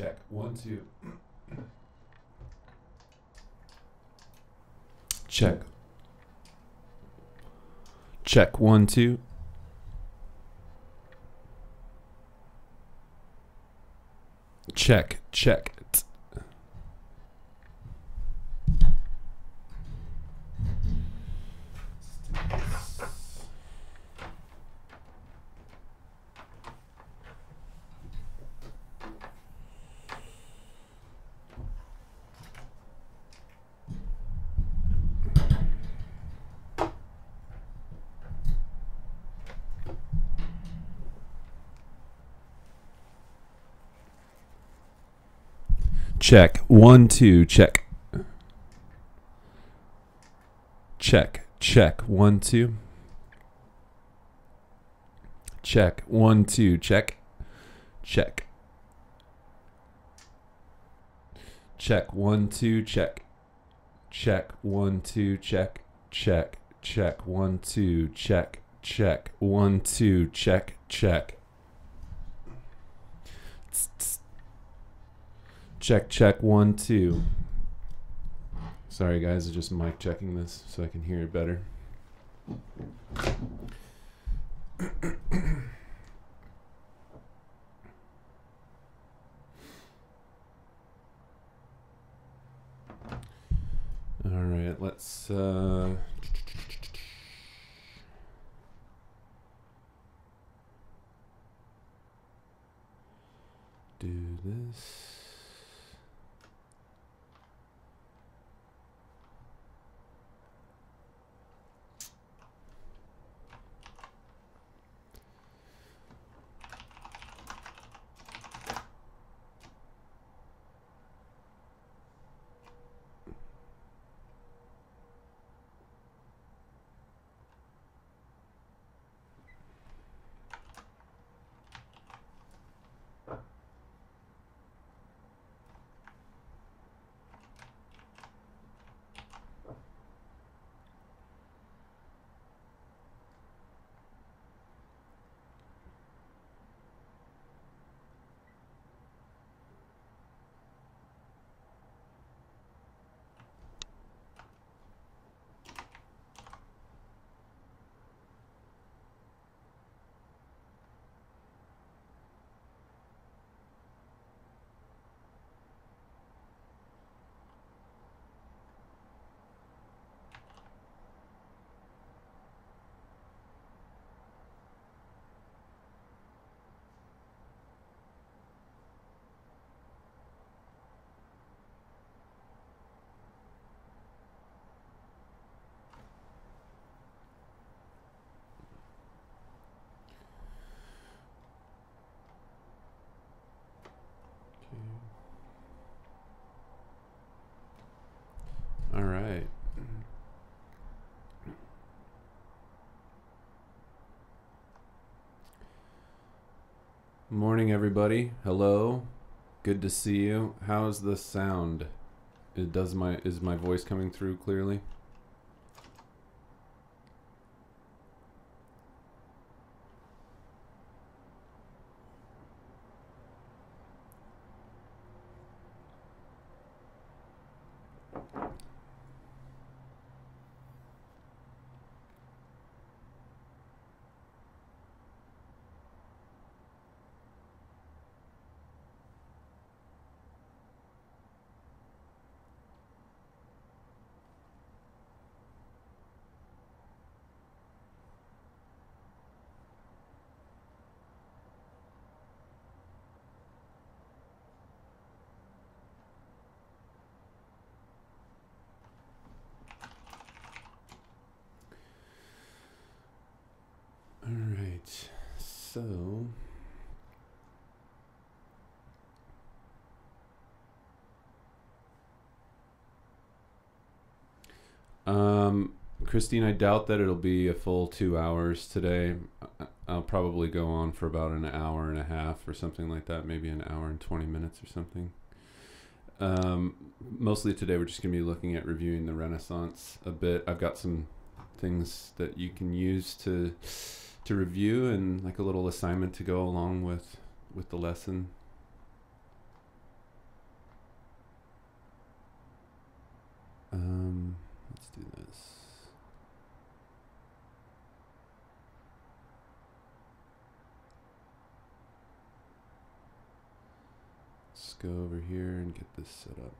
Check. One, two. Check. Check. One, two. Check. Check. Check. One, two. Check. Check. Check. One, two. Check. One, two. Check. Check. Check. One, two. Check. Check. One, two. Check. Check. Check. One, two. Check. Check. One, two. Check. Check. Tss, tss. Check, check, one, two. Sorry, guys, I'm just mic checking this so I can hear it better. All right, let's. Uh, do this. Morning, everybody. Hello. Good to see you. How's the sound? It does my is my voice coming through clearly? All right. So Um, Christine, I doubt that it'll be a full two hours today. I'll probably go on for about an hour and a half or something like that, maybe an hour and 20 minutes or something. Um, mostly today, we're just going to be looking at reviewing the Renaissance a bit. I've got some things that you can use to to review and like a little assignment to go along with with the lesson. Um, let's do this. Let's go over here and get this set up.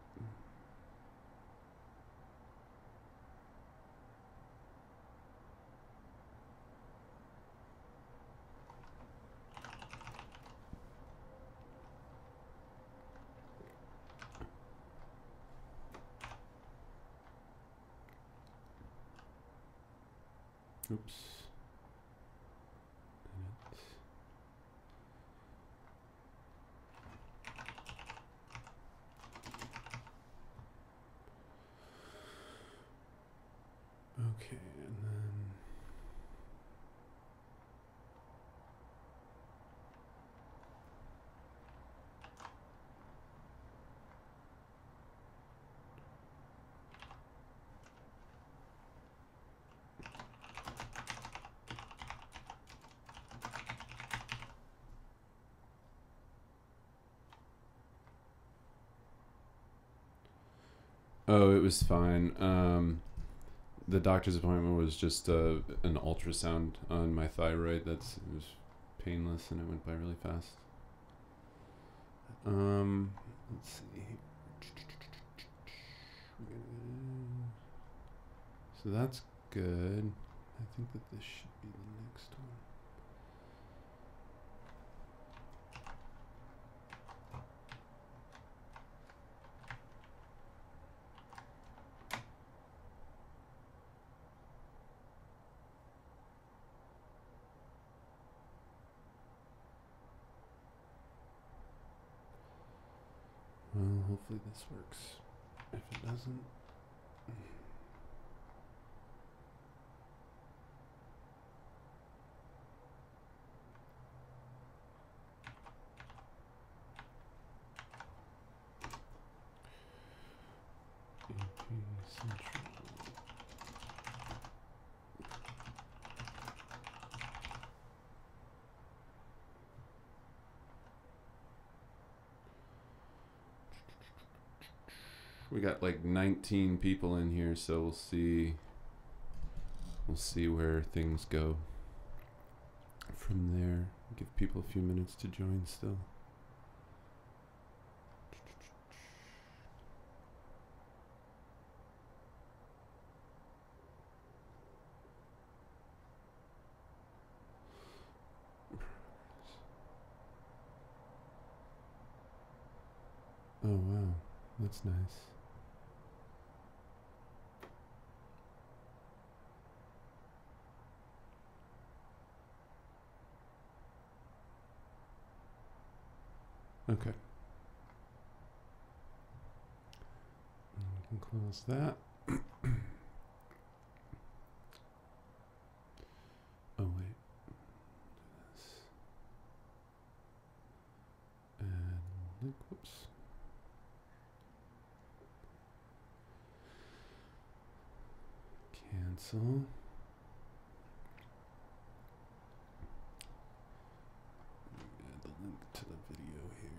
Oh, it was fine. Um, the doctor's appointment was just uh, an ultrasound on my thyroid. That's it was painless and it went by really fast. Um, let's see. So that's good. I think that this should be the next one. Well, hopefully this works. If it doesn't, mm AP Central. We got like 19 people in here, so we'll see. We'll see where things go from there. Give people a few minutes to join still. Oh wow, that's nice. Okay. And we can close that. oh wait. This. And link. Whoops. Cancel. Add the link to the video here.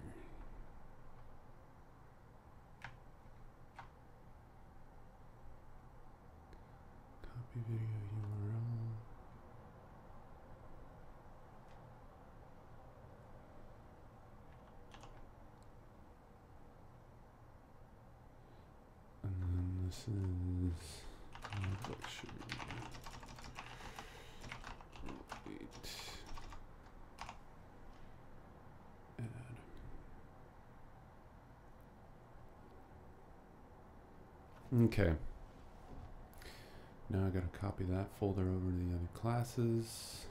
Copy video URL. And then this is lecture. Wait. Add. Okay. Now I gotta copy that folder over to the other classes.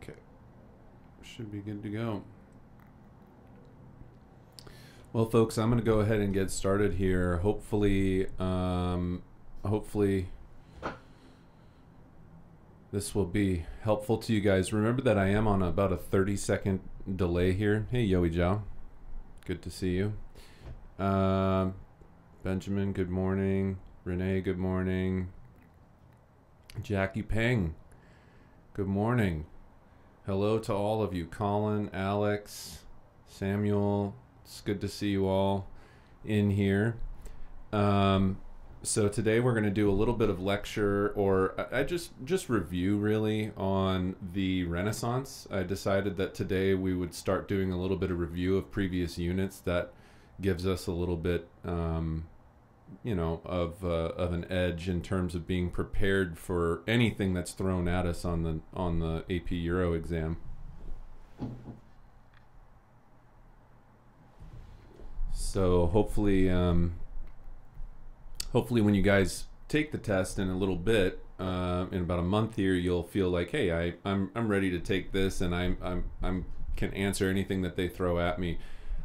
Okay. Should be good to go. Well, folks, I'm going to go ahead and get started here. Hopefully, um, hopefully, this will be helpful to you guys. Remember that I am on about a 30 second delay here. Hey, Yoey Jow. Good to see you. Um, Benjamin, good morning. Renee, good morning. Jackie Peng, good morning. Hello to all of you. Colin, Alex, Samuel, it's good to see you all in here. Um, so today we're going to do a little bit of lecture or I, just just review really on the Renaissance. I decided that today we would start doing a little bit of review of previous units that gives us a little bit um, you know of uh, of an edge in terms of being prepared for anything that's thrown at us on the on the AP Euro exam. So hopefully, um, hopefully when you guys take the test in a little bit, uh, in about a month here, you'll feel like, hey, I, I'm I'm ready to take this, and I'm I'm I'm can answer anything that they throw at me.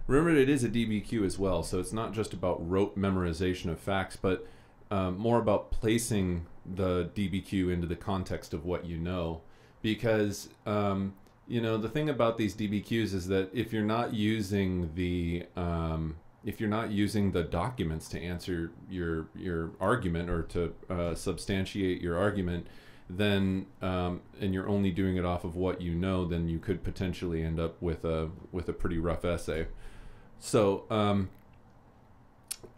Remember, it is a DBQ as well, so it's not just about rote memorization of facts, but um, more about placing the DBQ into the context of what you know. Because um, you know the thing about these DBQs is that if you're not using the um, if you're not using the documents to answer your your argument or to uh, substantiate your argument, then um, and you're only doing it off of what you know, then you could potentially end up with a with a pretty rough essay. So um,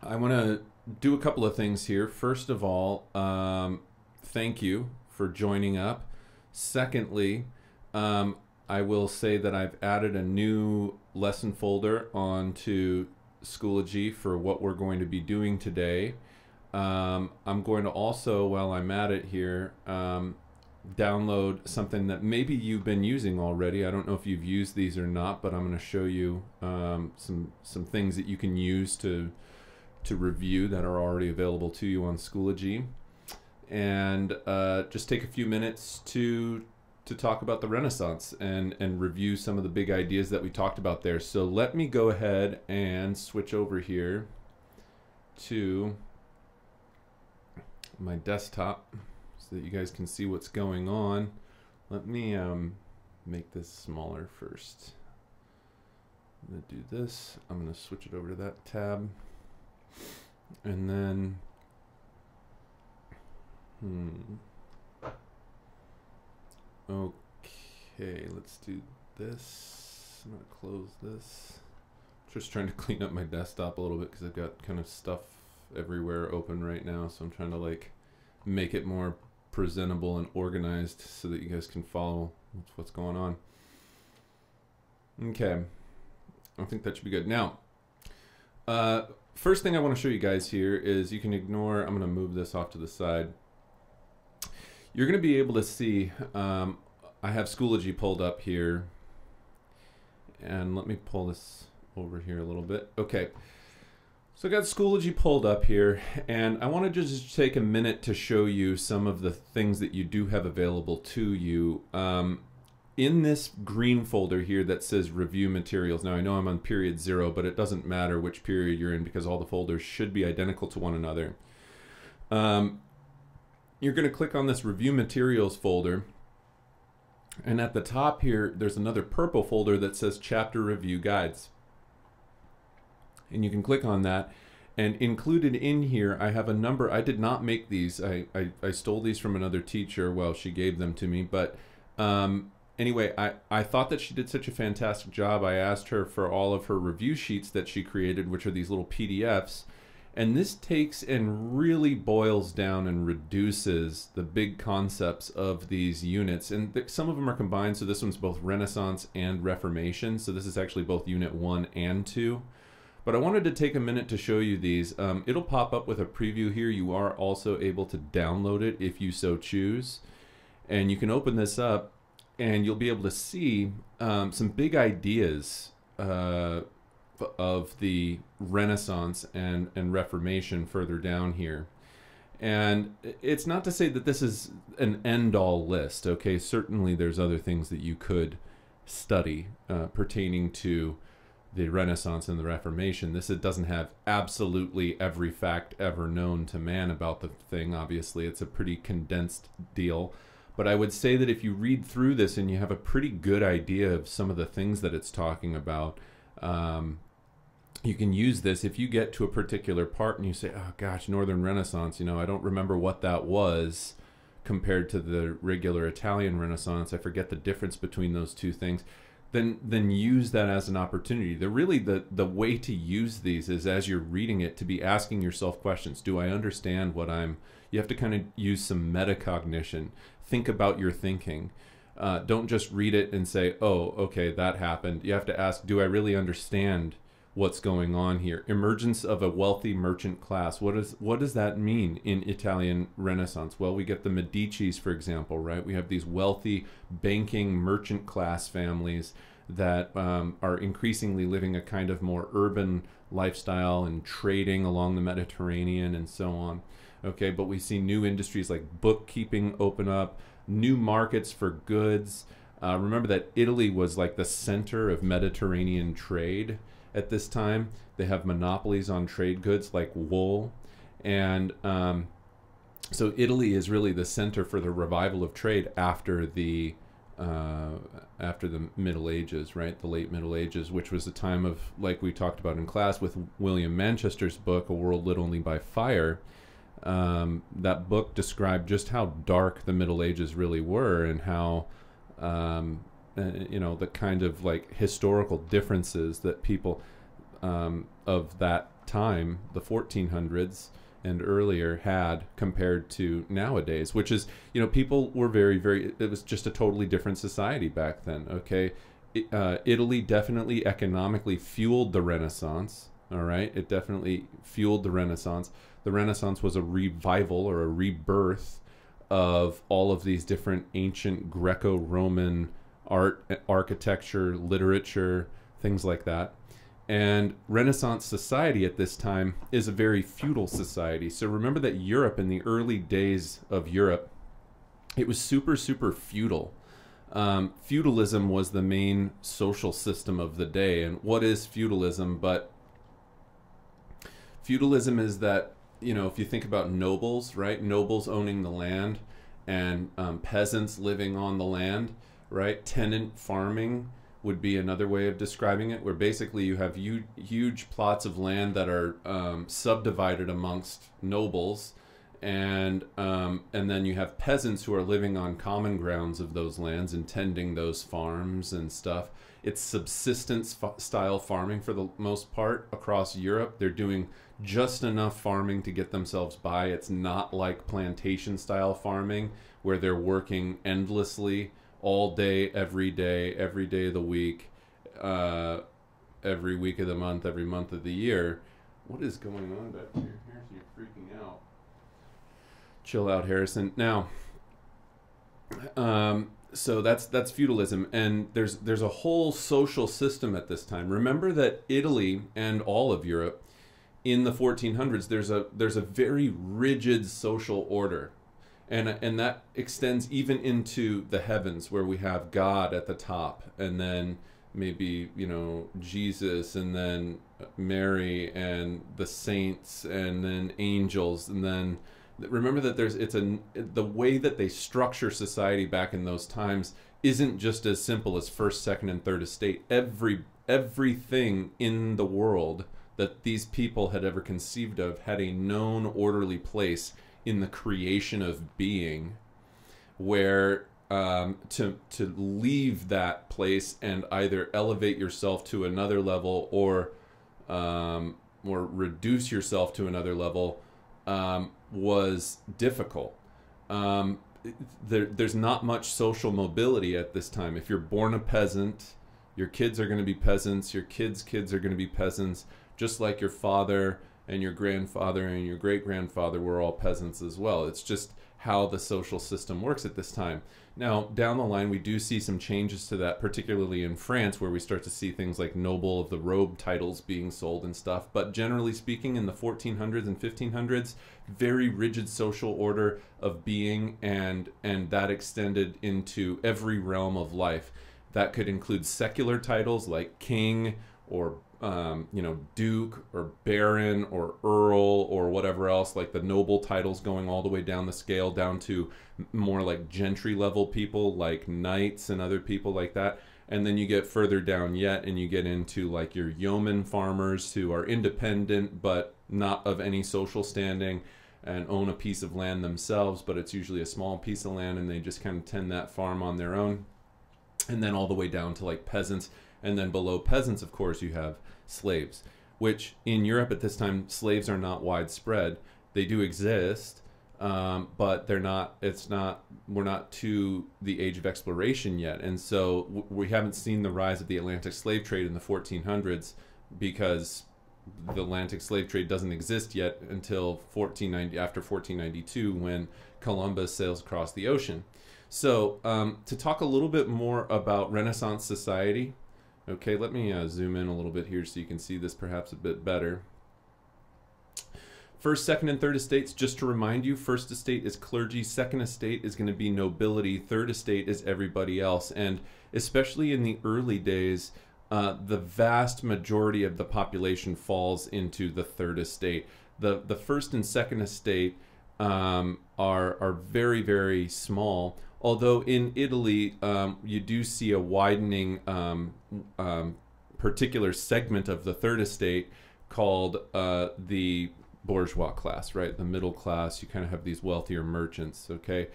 I want to do a couple of things here. First of all, um, thank you for joining up. Secondly, um, I will say that I've added a new lesson folder onto Schoology for what we're going to be doing today. Um, I'm going to also, while I'm at it here, um, download something that maybe you've been using already. I don't know if you've used these or not, but I'm going to show you um, some some things that you can use to to review that are already available to you on Schoology, and uh, just take a few minutes to to talk about the Renaissance and and review some of the big ideas that we talked about there. So let me go ahead and switch over here to my desktop so that you guys can see what's going on. Let me um, make this smaller first. I'm gonna do this. I'm gonna switch it over to that tab, and then hmm. Okay, let's do this. I'm gonna close this. Just trying to clean up my desktop a little bit because I've got kind of stuff everywhere open right now. So I'm trying to like make it more presentable and organized so that you guys can follow what's going on. Okay, I think that should be good. Now, uh, first thing I want to show you guys here is you can ignore, I'm going to move this off to the side you're going to be able to see, um, I have Schoology pulled up here. And let me pull this over here a little bit. Okay. So I got Schoology pulled up here, and I want to just take a minute to show you some of the things that you do have available to you. Um, in this green folder here that says review materials, now I know I'm on period zero, but it doesn't matter which period you're in because all the folders should be identical to one another. Um, you're going to click on this review materials folder. And at the top here, there's another purple folder that says chapter review guides. And you can click on that. And included in here, I have a number. I did not make these. I, I, I stole these from another teacher. Well, she gave them to me. But um, anyway, I, I thought that she did such a fantastic job. I asked her for all of her review sheets that she created, which are these little PDFs. And this takes and really boils down and reduces the big concepts of these units. And th some of them are combined. So this one's both Renaissance and Reformation. So this is actually both Unit 1 and 2. But I wanted to take a minute to show you these. Um, it'll pop up with a preview here. You are also able to download it if you so choose. And you can open this up and you'll be able to see um, some big ideas uh, of the Renaissance and, and Reformation further down here. And it's not to say that this is an end all list, okay? Certainly there's other things that you could study uh, pertaining to the Renaissance and the Reformation. This it doesn't have absolutely every fact ever known to man about the thing. Obviously, it's a pretty condensed deal. But I would say that if you read through this and you have a pretty good idea of some of the things that it's talking about, um, you can use this if you get to a particular part and you say, oh gosh, Northern Renaissance, you know, I don't remember what that was compared to the regular Italian Renaissance. I forget the difference between those two things. then then use that as an opportunity. The really the the way to use these is as you're reading it to be asking yourself questions. Do I understand what I'm? You have to kind of use some metacognition. Think about your thinking. Uh, don't just read it and say, "Oh, okay, that happened." You have to ask, "Do I really understand what's going on here. Emergence of a wealthy merchant class. What does what does that mean in Italian Renaissance? Well, we get the Medicis, for example, right? We have these wealthy banking merchant class families that um, are increasingly living a kind of more urban lifestyle and trading along the Mediterranean and so on. Okay, but we see new industries like bookkeeping open up, new markets for goods. Uh, remember that Italy was like the center of Mediterranean trade at this time. They have monopolies on trade goods like wool. And um, so Italy is really the center for the revival of trade after the uh, after the Middle Ages, right? The late Middle Ages, which was a time of, like we talked about in class with William Manchester's book, A World Lit Only by Fire. Um, that book described just how dark the Middle Ages really were and how um, uh, you know the kind of like historical differences that people um, of that time, the 1400s and earlier, had compared to nowadays, which is you know people were very very. It was just a totally different society back then. Okay, uh, Italy definitely economically fueled the Renaissance. All right, it definitely fueled the Renaissance. The Renaissance was a revival or a rebirth of all of these different ancient Greco-Roman art, architecture, literature, things like that. And Renaissance society at this time is a very feudal society. So remember that Europe, in the early days of Europe, it was super, super feudal. Um, feudalism was the main social system of the day. And what is feudalism? But feudalism is that, you know, if you think about nobles, right? Nobles owning the land and um, peasants living on the land right? Tenant farming would be another way of describing it, where basically you have huge, huge plots of land that are um, subdivided amongst nobles, and um, and then you have peasants who are living on common grounds of those lands and tending those farms and stuff. It's subsistence style farming for the most part across Europe. They're doing just enough farming to get themselves by. It's not like plantation style farming where they're working endlessly all day, every day, every day of the week, uh, every week of the month, every month of the year. What is going on back here? Harrison, you're freaking out. Chill out, Harrison. Now, um, so that's that's feudalism, and there's there's a whole social system at this time. Remember that Italy and all of Europe in the 1400s there's a there's a very rigid social order and and that extends even into the heavens where we have God at the top and then maybe you know Jesus and then Mary and the saints and then angels and then remember that there's it's a the way that they structure society back in those times isn't just as simple as first second and third estate. Every everything in the world that these people had ever conceived of had a known orderly place in the creation of being where um, to to leave that place and either elevate yourself to another level or um, or reduce yourself to another level um, was difficult. Um, there, there's not much social mobility at this time. If you're born a peasant, your kids are going to be peasants. Your kids' kids are going to be peasants, just like your father and your grandfather and your great grandfather were all peasants as well. It's just how the social system works at this time. Now, down the line, we do see some changes to that, particularly in France, where we start to see things like noble of the robe titles being sold and stuff. But generally speaking, in the 1400s and 1500s, very rigid social order of being, and and that extended into every realm of life. That could include secular titles like king or um, you know, Duke or Baron or Earl or whatever else, like the noble titles going all the way down the scale down to more like gentry level people like knights and other people like that. And then you get further down yet and you get into like your yeoman farmers who are independent but not of any social standing and own a piece of land themselves, but it's usually a small piece of land and they just kind of tend that farm on their own. and then all the way down to like peasants, and then below peasants, of course, you have slaves. Which in Europe at this time, slaves are not widespread. They do exist, um, but they're not. It's not. We're not to the age of exploration yet, and so we haven't seen the rise of the Atlantic slave trade in the 1400s because the Atlantic slave trade doesn't exist yet until 1490 after 1492 when Columbus sails across the ocean. So um, to talk a little bit more about Renaissance society, okay, let me uh, zoom in a little bit here so you can see this perhaps a bit better. First, second, and third estates, just to remind you, first estate is clergy, second estate is going to be nobility, third estate is everybody else. And especially in the early days, uh, the vast majority of the population falls into the third estate. The, the first and second estate um, are, are very, very small. Although in Italy, um, you do see a widening um, um particular segment of the third estate called uh, the bourgeois class, right? The middle class. You kind of have these wealthier merchants, okay?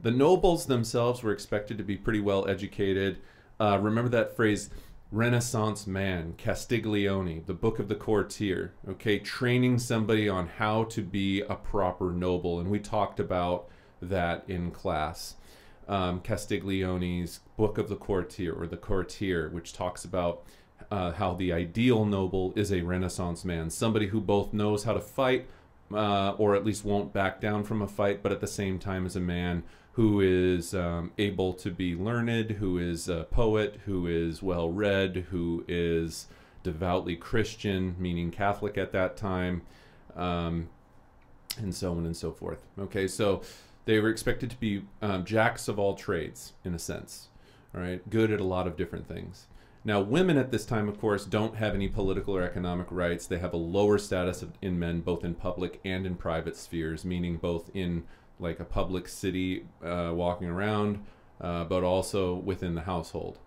The nobles themselves were expected to be pretty well educated. Uh, remember that phrase, Renaissance man, Castiglione, the book of the courtier, okay, training somebody on how to be a proper noble. And we talked about that in class. Um, Castiglione's book of the courtier, or the courtier, which talks about uh, how the ideal noble is a Renaissance man, somebody who both knows how to fight, uh, or at least won't back down from a fight, but at the same time is a man who is um, able to be learned, who is a poet, who is well read, who is devoutly Christian, meaning Catholic at that time, um, and so on and so forth. Okay, so they were expected to be um, jacks of all trades, in a sense, all right, good at a lot of different things. Now, women at this time, of course, don't have any political or economic rights. They have a lower status of, in men, both in public and in private spheres, meaning both in like a public city uh, walking around, uh, but also within the household.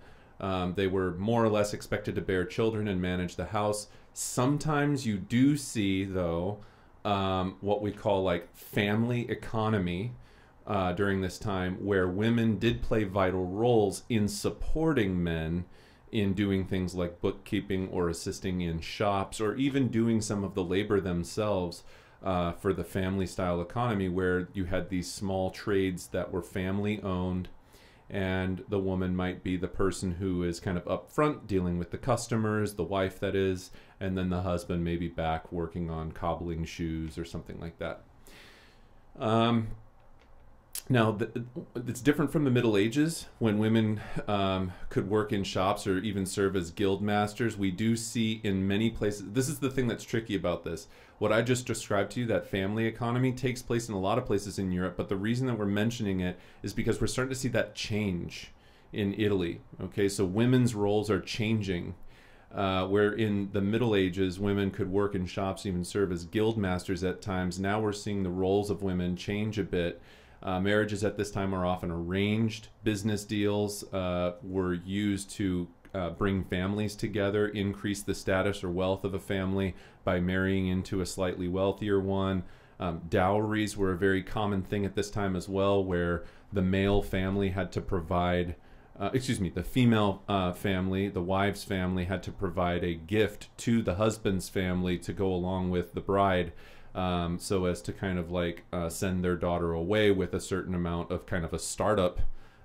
Um, they were more or less expected to bear children and manage the house. Sometimes you do see, though, um, what we call like family economy uh, during this time, where women did play vital roles in supporting men in doing things like bookkeeping or assisting in shops or even doing some of the labor themselves uh, for the family style economy where you had these small trades that were family owned and the woman might be the person who is kind of up front dealing with the customers the wife that is and then the husband maybe back working on cobbling shoes or something like that. Um, now, the, it's different from the Middle Ages when women um, could work in shops or even serve as guild masters. We do see in many places, this is the thing that's tricky about this. What I just described to you, that family economy, takes place in a lot of places in Europe, but the reason that we're mentioning it is because we're starting to see that change in Italy. Okay, so women's roles are changing. Uh, where in the Middle Ages, women could work in shops, even serve as guild masters at times. Now we're seeing the roles of women change a bit uh, marriages at this time are often arranged. Business deals uh, were used to uh, bring families together, increase the status or wealth of a family by marrying into a slightly wealthier one. Um, dowries were a very common thing at this time as well, where the male family had to provide, uh, excuse me, the female uh, family, the wife's family had to provide a gift to the husband's family to go along with the bride um, so as to kind of like uh, send their daughter away with a certain amount of kind of a startup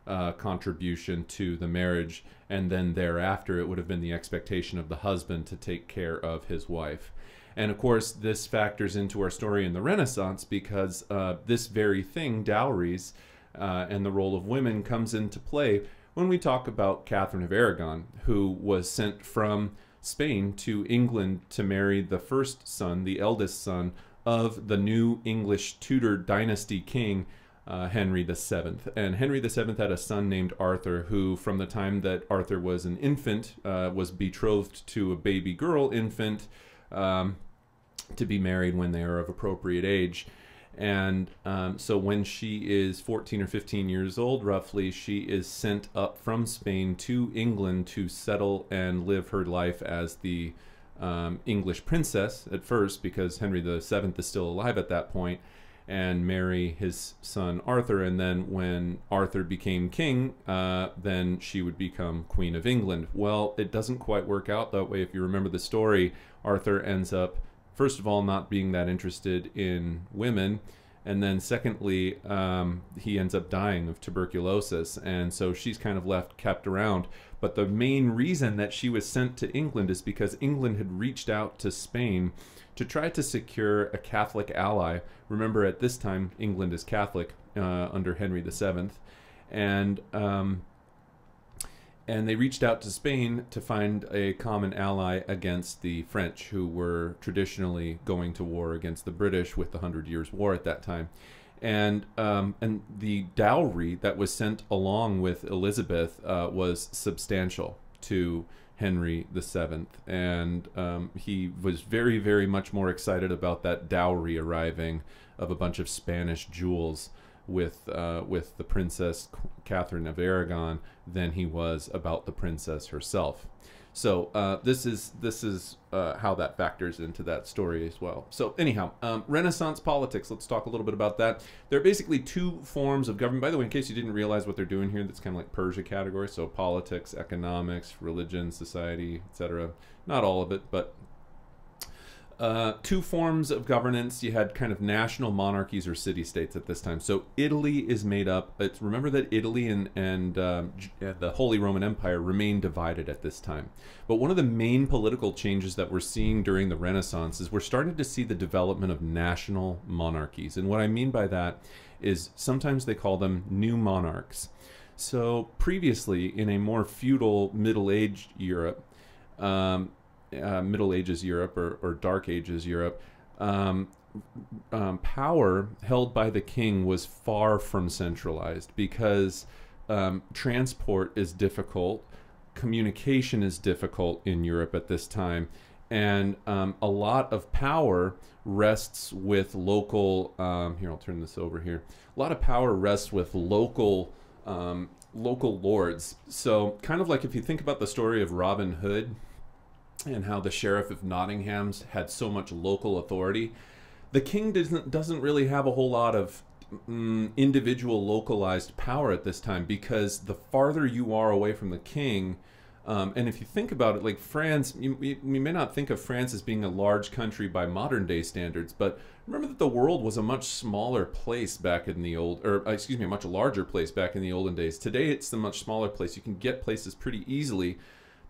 uh, contribution to the marriage, and then thereafter it would have been the expectation of the husband to take care of his wife. And of course, this factors into our story in the Renaissance because uh, this very thing, dowries, uh, and the role of women comes into play when we talk about Catherine of Aragon, who was sent from Spain to England to marry the first son, the eldest son of the new English Tudor dynasty king, uh, Henry VII. And Henry VII had a son named Arthur, who, from the time that Arthur was an infant, uh, was betrothed to a baby girl infant um, to be married when they are of appropriate age. And um, so when she is 14 or 15 years old, roughly, she is sent up from Spain to England to settle and live her life as the um, English princess at first because Henry VII is still alive at that and marry his son Arthur. And then when Arthur became king, uh, then she would become Queen of England. Well, it doesn't quite work out that way. If you remember the story, Arthur ends up, first of all, not being that interested in women. And then, secondly, um, he ends up dying of tuberculosis. And so she's kind of left kept around. But the main reason that she was sent to England is because England had reached out to Spain to try to secure a Catholic ally. Remember, at this time, England is Catholic uh, under Henry VII, and um, and they reached out to Spain to find a common ally against the French, who were traditionally going to war against the British with the Hundred Years' War at that time. And um, and the dowry that was sent along with Elizabeth uh, was substantial to Henry VII, and um, he was very, very much more excited about that dowry arriving of a bunch of Spanish jewels with uh, with the Princess Catherine of Aragon than he was about the princess herself. So uh, this is this is uh, how that factors into that story as well. So anyhow, um, Renaissance politics. Let's talk a little bit about that. There are basically two forms of government. By the way, in case you didn't realize what they're doing here, that's kind of like Persia category. So politics, economics, religion, society, etc. Not all of it, but uh, two forms of governance. You had kind of national monarchies or city states at this time. So Italy is made up. It's, remember that Italy and and um, the Holy Roman Empire remain divided at this time. But one of the main political changes that we're seeing during the Renaissance is we're starting to see the development of national monarchies. And what I mean by that is sometimes they call them new monarchs. So previously, in a more feudal Middle Age Europe. Um, uh, Middle Ages Europe or, or Dark Ages Europe, um, um, power held by the king was far from centralized because um, transport is difficult, communication is difficult in Europe at this time, and um, a lot of power rests with local. Um, here, I'll turn this over here. A lot of power rests with local um, local lords. So, kind of like if you think about the story of Robin Hood and how the sheriff of Nottingham's had so much local authority. The king doesn't doesn't really have a whole lot of mm, individual localized power at this time because the farther you are away from the king, um, and if you think about it, like France, you, may not think of France as being a large country by modern day standards, but remember that the world was a much smaller place back in the old, or uh, excuse me, a much larger place back in the olden days. Today, it's a much smaller place. You can get places pretty easily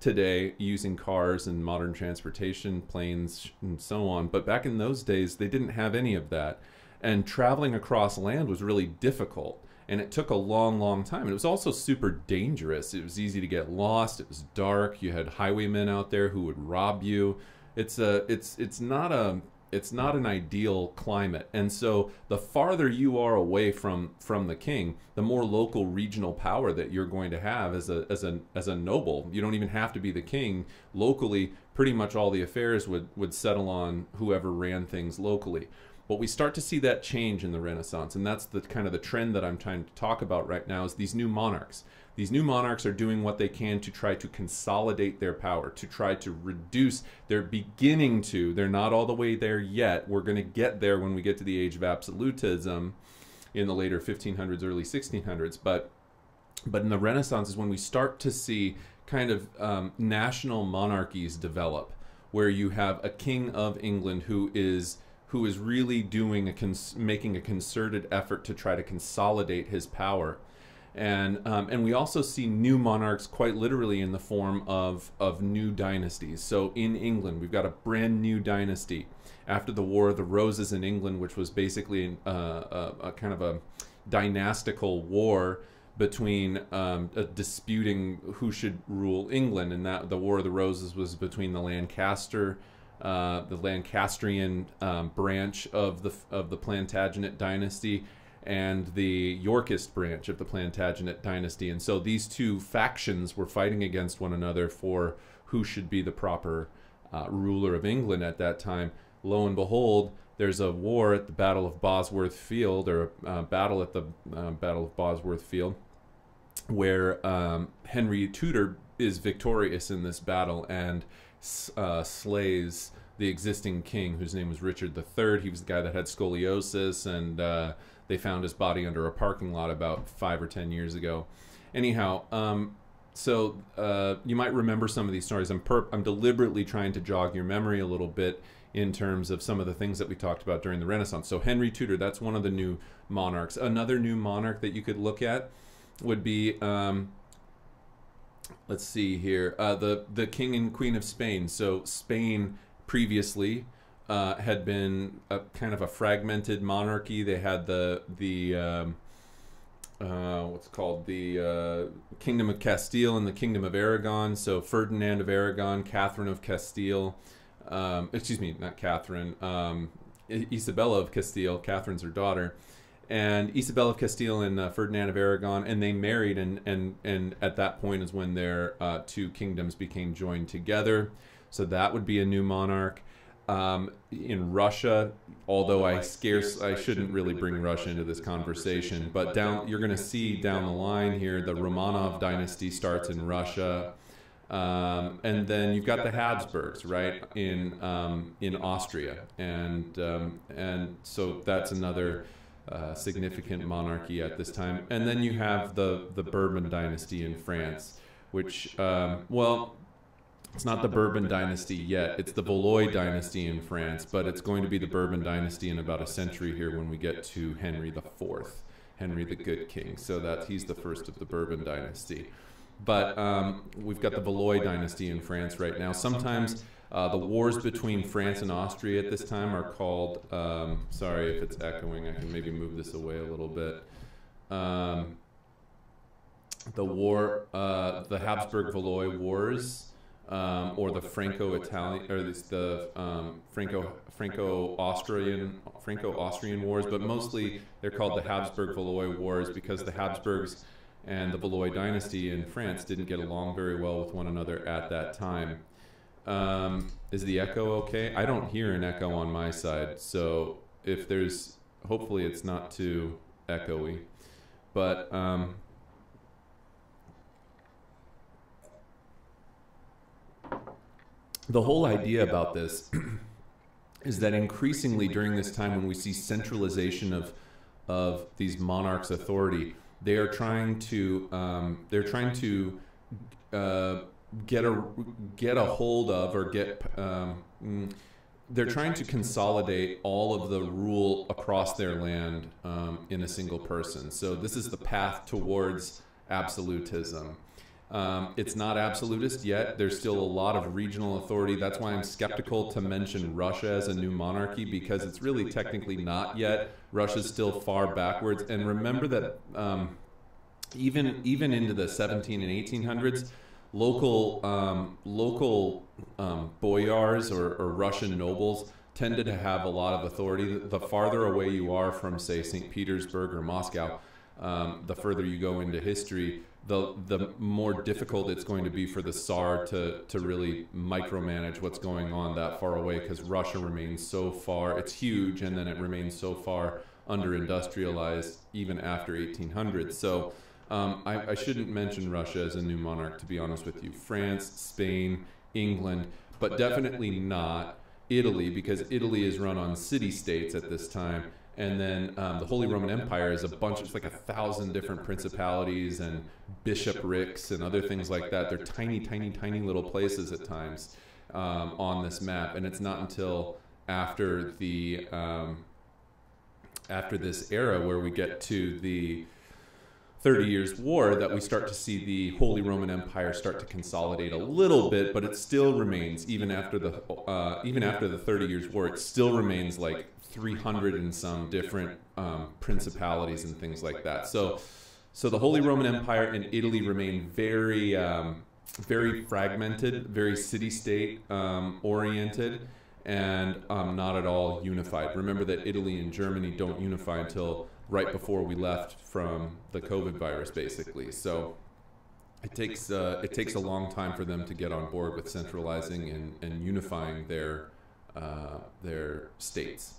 today using cars and modern transportation, planes, and so on. But back in those days, they didn't have any of that. And traveling across land was really difficult. And it took a long, long time. And it was also super dangerous. It was easy to get lost. It was dark. You had highwaymen out there who would rob you. It's a, it's, it's not a, it's not an ideal climate. And so the farther you are away from from the king the more local regional power that you're going to have as a as a as a noble. You don't even have to be the king. Locally pretty much all the affairs would would settle on whoever ran things locally. But we start to see that change in the renaissance and that's the kind of the trend that i'm trying to talk about right now is these new monarchs these new monarchs are doing what they can to try to consolidate their power, to try to reduce. They're beginning to, they're not all the way there yet. We're going to get there when we get to the age of absolutism in the later 1500s, early 1600s. But, but in the Renaissance is when we start to see kind of um, national monarchies develop, where you have a king of England who is who is really doing a making a concerted effort to try to consolidate his power and um, and we also see new monarchs quite literally in the form of of new dynasties. So in England, we've got a brand new dynasty after the War of the Roses in England, which was basically uh, a, a, kind of a dynastical war between um, disputing who should rule England, and that the War of the Roses was between the Lancaster. Uh, the Lancastrian um, branch of the of the Plantagenet dynasty and the Yorkist branch of the Plantagenet dynasty. And so these two factions were fighting against one another for who should be the proper uh, ruler of England at that time. Lo and behold, there's a war at the Battle of Bosworth Field, or a uh, battle at the uh, Battle of Bosworth Field, where um, Henry Tudor is victorious in this battle and uh, slays the existing king, whose name was Richard III. He was the guy that had scoliosis, and uh, they found his body under a parking lot about five or ten years ago. Anyhow, um, so uh, you might remember some of these stories. I'm perp- I'm deliberately trying to jog your memory a little bit in terms of some of the things that we talked about during the Renaissance. So Henry Tudor, that's one of the new monarchs. Another new monarch that you could look at would be. Um, let's see here. Uh, the the king and queen of Spain. So Spain previously uh, had been a kind of a fragmented monarchy. They had the the um, uh, what's called the uh, Kingdom of Castile and the Kingdom of Aragon. So Ferdinand of Aragon, Catherine of Castile. Um, excuse me, not Catherine. Um, Isabella of Castile. Catherine's her daughter and Isabella of Castile and uh, Ferdinand of Aragon, and they married, and and and at that point is when their uh, two kingdoms became joined together. So that would be a new monarch. Um, in Russia, although I scarce I shouldn't really bring Russia into this conversation, but down you're going to see down the line here the Romanov dynasty starts in Russia. Um, and then you've got the Habsburgs, right, in um, in Austria, and um, and so that's another uh, significant monarchy at this time. And then you have the, the Bourbon dynasty in France, which, um, well, it's not the Bourbon dynasty yet. It's the Valois dynasty in France, but it's going to be the Bourbon dynasty in about a century here when we get to Henry IV, Henry the Good King. So that he's the first of the Bourbon dynasty. But um, we've got the Valois dynasty in France right now. Sometimes uh, the wars between France and Austria at this time are called, um, sorry if it's echoing, I can maybe move this away a little bit. Um, the war, uh, the Habsburg Valois Wars, um, or the Franco-Italian, or the, the um, Franco Franco-Austrian Franco-Austrian Wars, but mostly they're called the Habsburg Valois Wars because the Habsburgs and the Valois dynasty in France didn't get along very well with one another at that time. Um, is the echo okay? I don't hear an echo on my side, so if there's, hopefully it's not too echoey. But the whole idea about this is that increasingly during this time when we see centralization of of these monarchs' authority, they are trying to um, they're trying to uh, get a get a hold of or get um, mm, they're trying to consolidate all of the rule across their land um, in a single person. So this is the path towards absolutism. Um, it's not absolutist yet. There's still a lot of regional authority. That's why I'm skeptical to mention Russia as a new monarchy because it's really technically not yet. Russia's still far backwards. And remember that um, even even into the 17 and 1800s, local um, local um, boyars or, or, Russian nobles tended to have a lot of authority. The farther away you are from, say, St. Petersburg or Moscow, um, the further you go into history, the the more difficult it's going to be for the Tsar to to really micromanage what's going on that far away because Russia remains so far. It's huge, and then it remains so far under industrialized even after 1800. So um, I, I, shouldn't mention Russia as a new monarch, to be honest with you. France, Spain, England, but definitely not Italy, because Italy is run on city states at this time. And then um, the Holy Roman Empire is a bunch, it's like a thousand different principalities and bishoprics and other things like that. They're tiny, tiny, tiny little places at times um, on this map. And it's not until after the um, after this era where we get to the 30 Years' War that we start to see the Holy Roman Empire start to consolidate a little bit, but it still remains even after the uh, even after the 30 Years' War, it still remains like 300 and some different um, principalities and things like that. So, so the Holy Roman Empire and Italy remain very um, very fragmented, very city-state um, oriented, and um, not at all unified. Remember that Italy and Germany don't unify until right before we left from the COVID virus, basically. So it takes uh, it takes a long time for them to get on board with centralizing and, and unifying their uh, their states.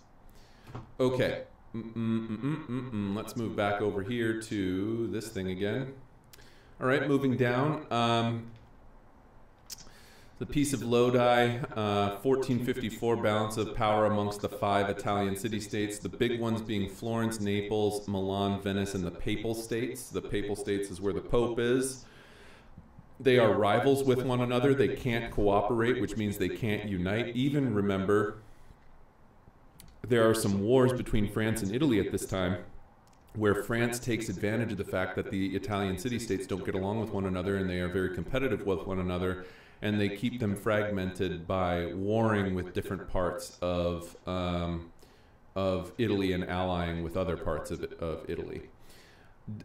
Okay, mm -mm -mm let's move back over here to this thing again. All right, moving down. Um, The Peace of Lodi, uh, 1454 balance of power amongst the five Italian city-states. The big ones being Florence, Naples, Milan, Venice, and the Papal States. The Papal States is where the Pope is. They are rivals with one another. They can't cooperate, which means they can't unite. Even remember, there are some wars between France and Italy at this time where France takes advantage of the fact that the Italian city-states don't get along with one another and they are very competitive with one another and they keep them fragmented by warring with different parts of um, of Italy and allying with other parts of, of Italy.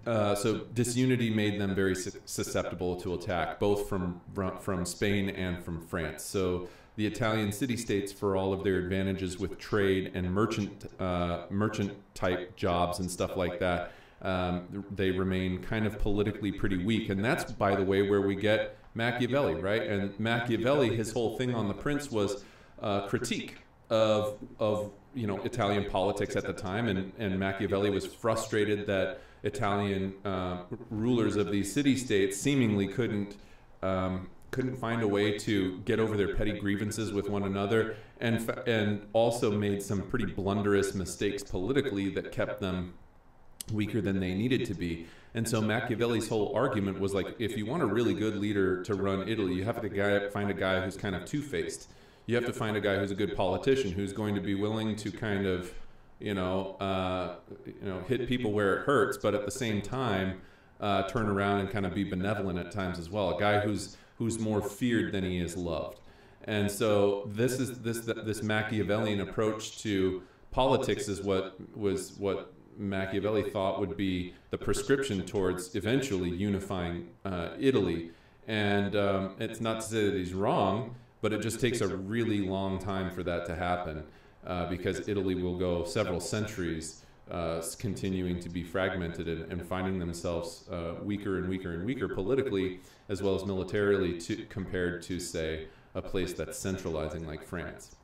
Uh, so disunity made them very susceptible to attack, both from from Spain and from France. So the Italian city-states, for all of their advantages with trade and merchant uh, merchant type jobs and stuff like that, um, they remain kind of politically pretty weak. And that's, by the way, where we get Machiavelli, right? And Machiavelli, his whole thing on the Prince was uh, critique of of you know Italian politics at the time, and and Machiavelli was frustrated that Italian uh, rulers of these city states seemingly couldn't. Um, couldn't find a way to get over their petty grievances with one another and and also made some pretty blunderous mistakes politically that kept them weaker than they needed to be and so Machiavelli's whole argument was like, if you want a really good leader to run Italy, you have to guy, find a guy who's kind of two-faced. You have to find a guy who's a good politician, who's going to be willing to kind of, you know, uh, you know, hit people where it hurts, but at the same time, uh, turn around and kind of be benevolent at times as well. A guy who's who's more feared than he is loved. And so this is this this Machiavellian approach to politics is what was what Machiavelli thought would be the prescription towards eventually unifying uh, Italy. And um, it's not to say that he's wrong, but it just takes a really long time for that to happen uh, because Italy will go several centuries uh, continuing to be fragmented and, and finding themselves uh, weaker and weaker and weaker politically as well as militarily to, compared to, say, a place that's centralizing like France.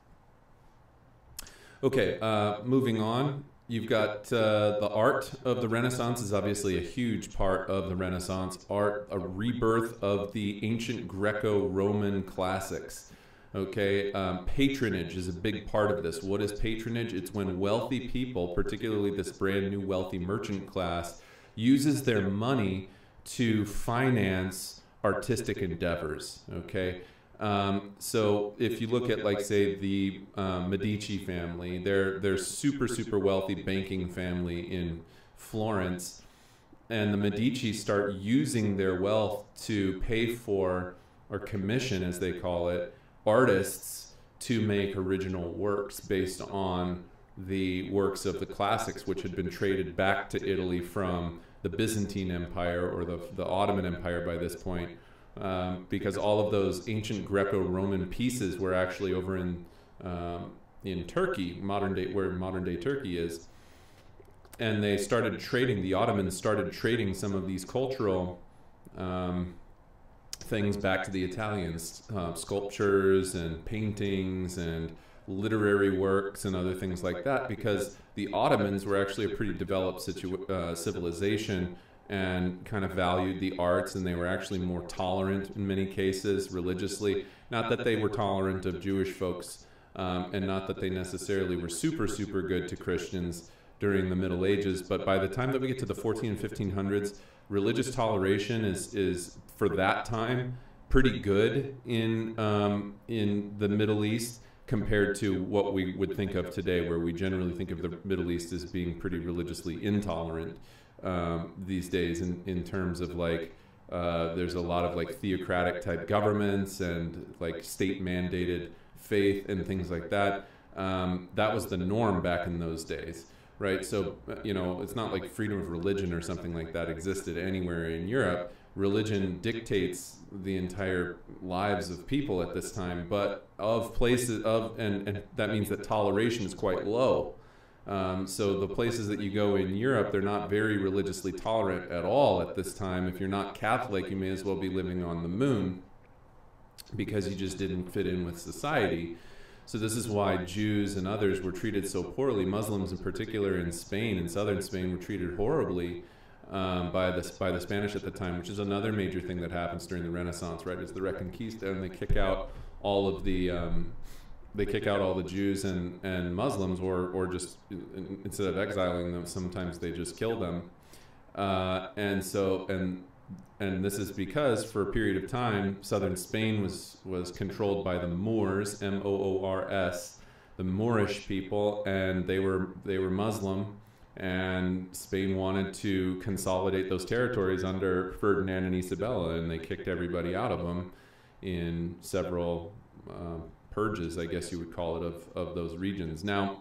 Okay, uh, moving on. You've got uh, the art of the Renaissance is obviously a huge part of the Renaissance art, a rebirth of the ancient Greco-Roman classics. Okay, um, patronage is a big part of this. What is patronage? It's when wealthy people, particularly this brand new wealthy merchant class, uses their money to finance artistic endeavors. Okay, um, so if you look at like say the um, Medici family, they're they're super super wealthy banking family in Florence, and the Medici start using their wealth to pay for or commission, as they call it, artists to make original works based on the works of the classics, which had been traded back to Italy from the Byzantine Empire or the, the Ottoman Empire by this point um, because all of those ancient Greco-Roman pieces were actually over in um, in Turkey, modern day where modern day Turkey is, and they started trading. The Ottomans started trading some of these cultural um, things back to the Italians, uh, sculptures and paintings and literary works and other things like that, because the Ottomans were actually a pretty developed situ- uh, civilization and kind of valued the arts and they were actually more tolerant in many cases religiously. Not that they were tolerant of jewish folks um, and not that they necessarily were super super good to christians during the middle ages but by the time that we get to the 14 and 1500s religious toleration is is for that time pretty good in um, in the middle east compared to what we would think of today where we generally think of the middle east as being pretty religiously intolerant um, these days in, in terms of like uh, there's a lot of like theocratic type governments and like state mandated faith and things like that. Um, that was the norm back in those days, right? So, you know, it's not like freedom of religion or something like that existed anywhere in Europe. Religion dictates the entire lives of people at this time, but of places of, and, and that means that toleration is quite low um, so the places that you go in Europe, they're not very religiously tolerant at all at this time. If you're not Catholic, you may as well be living on the moon because you just didn't fit in with society. So this is why Jews and others were treated so poorly. Muslims, in particular, in Spain, in southern Spain, were treated horribly um, by the by the Spanish at the time, which is another major thing that happens during the Renaissance. Right, is the Reconquista, and they kick out all of the um, they kick out all the Jews and, and Muslims, or or just instead of exiling them, sometimes they just kill them. Uh, and so and and this is because for a period of time, southern Spain was was controlled by the Moors, M O O R S, the Moorish people, and they were they were Muslim, and Spain wanted to consolidate those territories under Ferdinand and Isabella, and they kicked everybody out of them in several uh, purges, I guess you would call it, of of those regions. Now,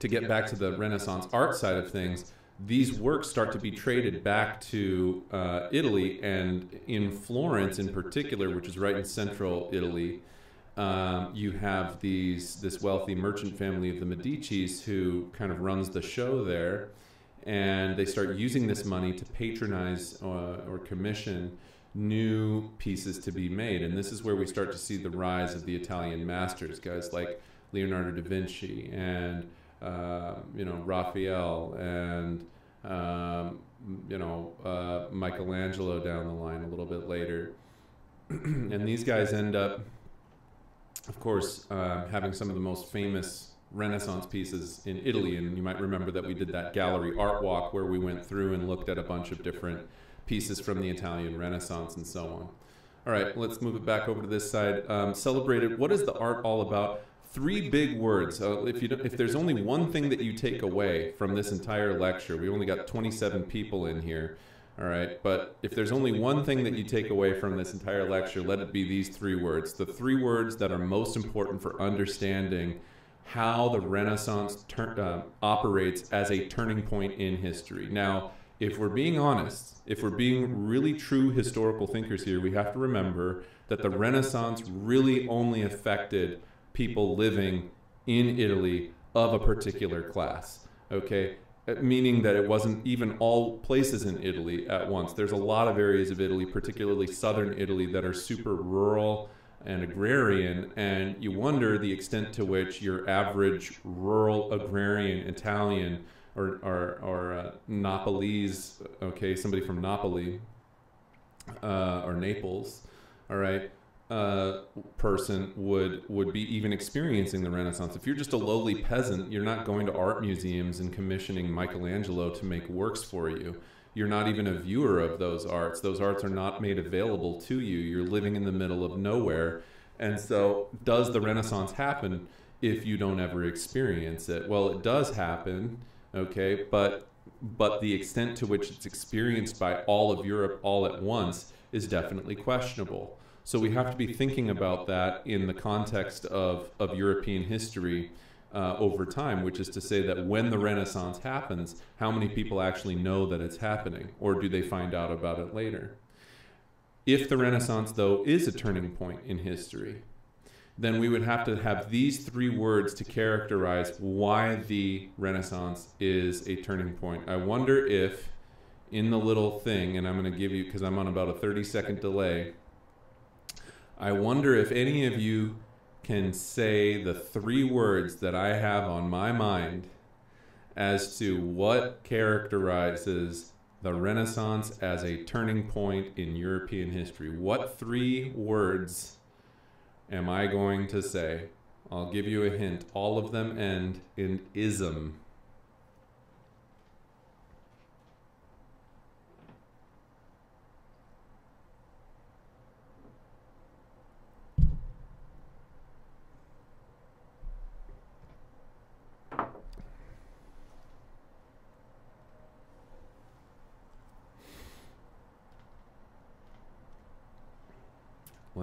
to get back to the Renaissance art side of things these works start to be traded back to uh, Italy, and in Florence, in particular, which is right in central Italy, um, you have these this wealthy merchant family of the Medici's who kind of runs the show there, and they start using this money to patronize uh, or commission new pieces to be made, and this is where we start to see the rise of the Italian masters, guys like Leonardo da Vinci and uh, you know, Raphael and um, you know, uh, Michelangelo down the line a little bit later. and these guys end up, of course, uh, having some of the most famous Renaissance pieces in Italy. And you might remember that we did that gallery art walk where we went through and looked at a bunch of different pieces from the Italian Renaissance and so on. All right, let's move it back over to this side. Um, celebrated. What is the art all about? three big words. Uh, if you if there's only one thing that you take away from this entire lecture, we only got 27 people in here. All right, but if there's only one thing that you take away from this entire lecture, let it be these three words. The three words that are most important for understanding how the Renaissance uh, operates as a turning point in history. Now, if we're being honest, if we're being really true historical thinkers here, we have to remember that the Renaissance really only affected people living in Italy of a particular class. Okay, uh, meaning that it wasn't even all places in Italy at once. There's a lot of areas of Italy, particularly southern Italy, that are super rural and agrarian, and you wonder the extent to which your average rural agrarian Italian or or, or uh, Napolese, okay, somebody from Napoli uh, or Naples, all right, uh, person would would be even experiencing the Renaissance. If you're just a lowly peasant, you're not going to art museums and commissioning Michelangelo to make works for you. You're not even a viewer of those arts. Those arts are not made available to you. You're living in the middle of nowhere. And so, does the Renaissance happen if you don't ever experience it? Well, it does happen, okay, but but the extent to which it's experienced by all of Europe all at once is definitely questionable. So we have to be thinking about that in the context of, of European history uh, over time, which is to say that when the Renaissance happens, how many people actually know that it's happening, or do they find out about it later? If the Renaissance, though, is a turning point in history, then we would have to have these three words to characterize why the Renaissance is a turning point. I wonder if, in the little thing, and I'm going to give you, because I'm on about a 30 second delay, I wonder if any of you can say the three words that I have on my mind as to what characterizes the Renaissance as a turning point in European history. What three words am I going to say? I'll give you a hint. All of them end in ism.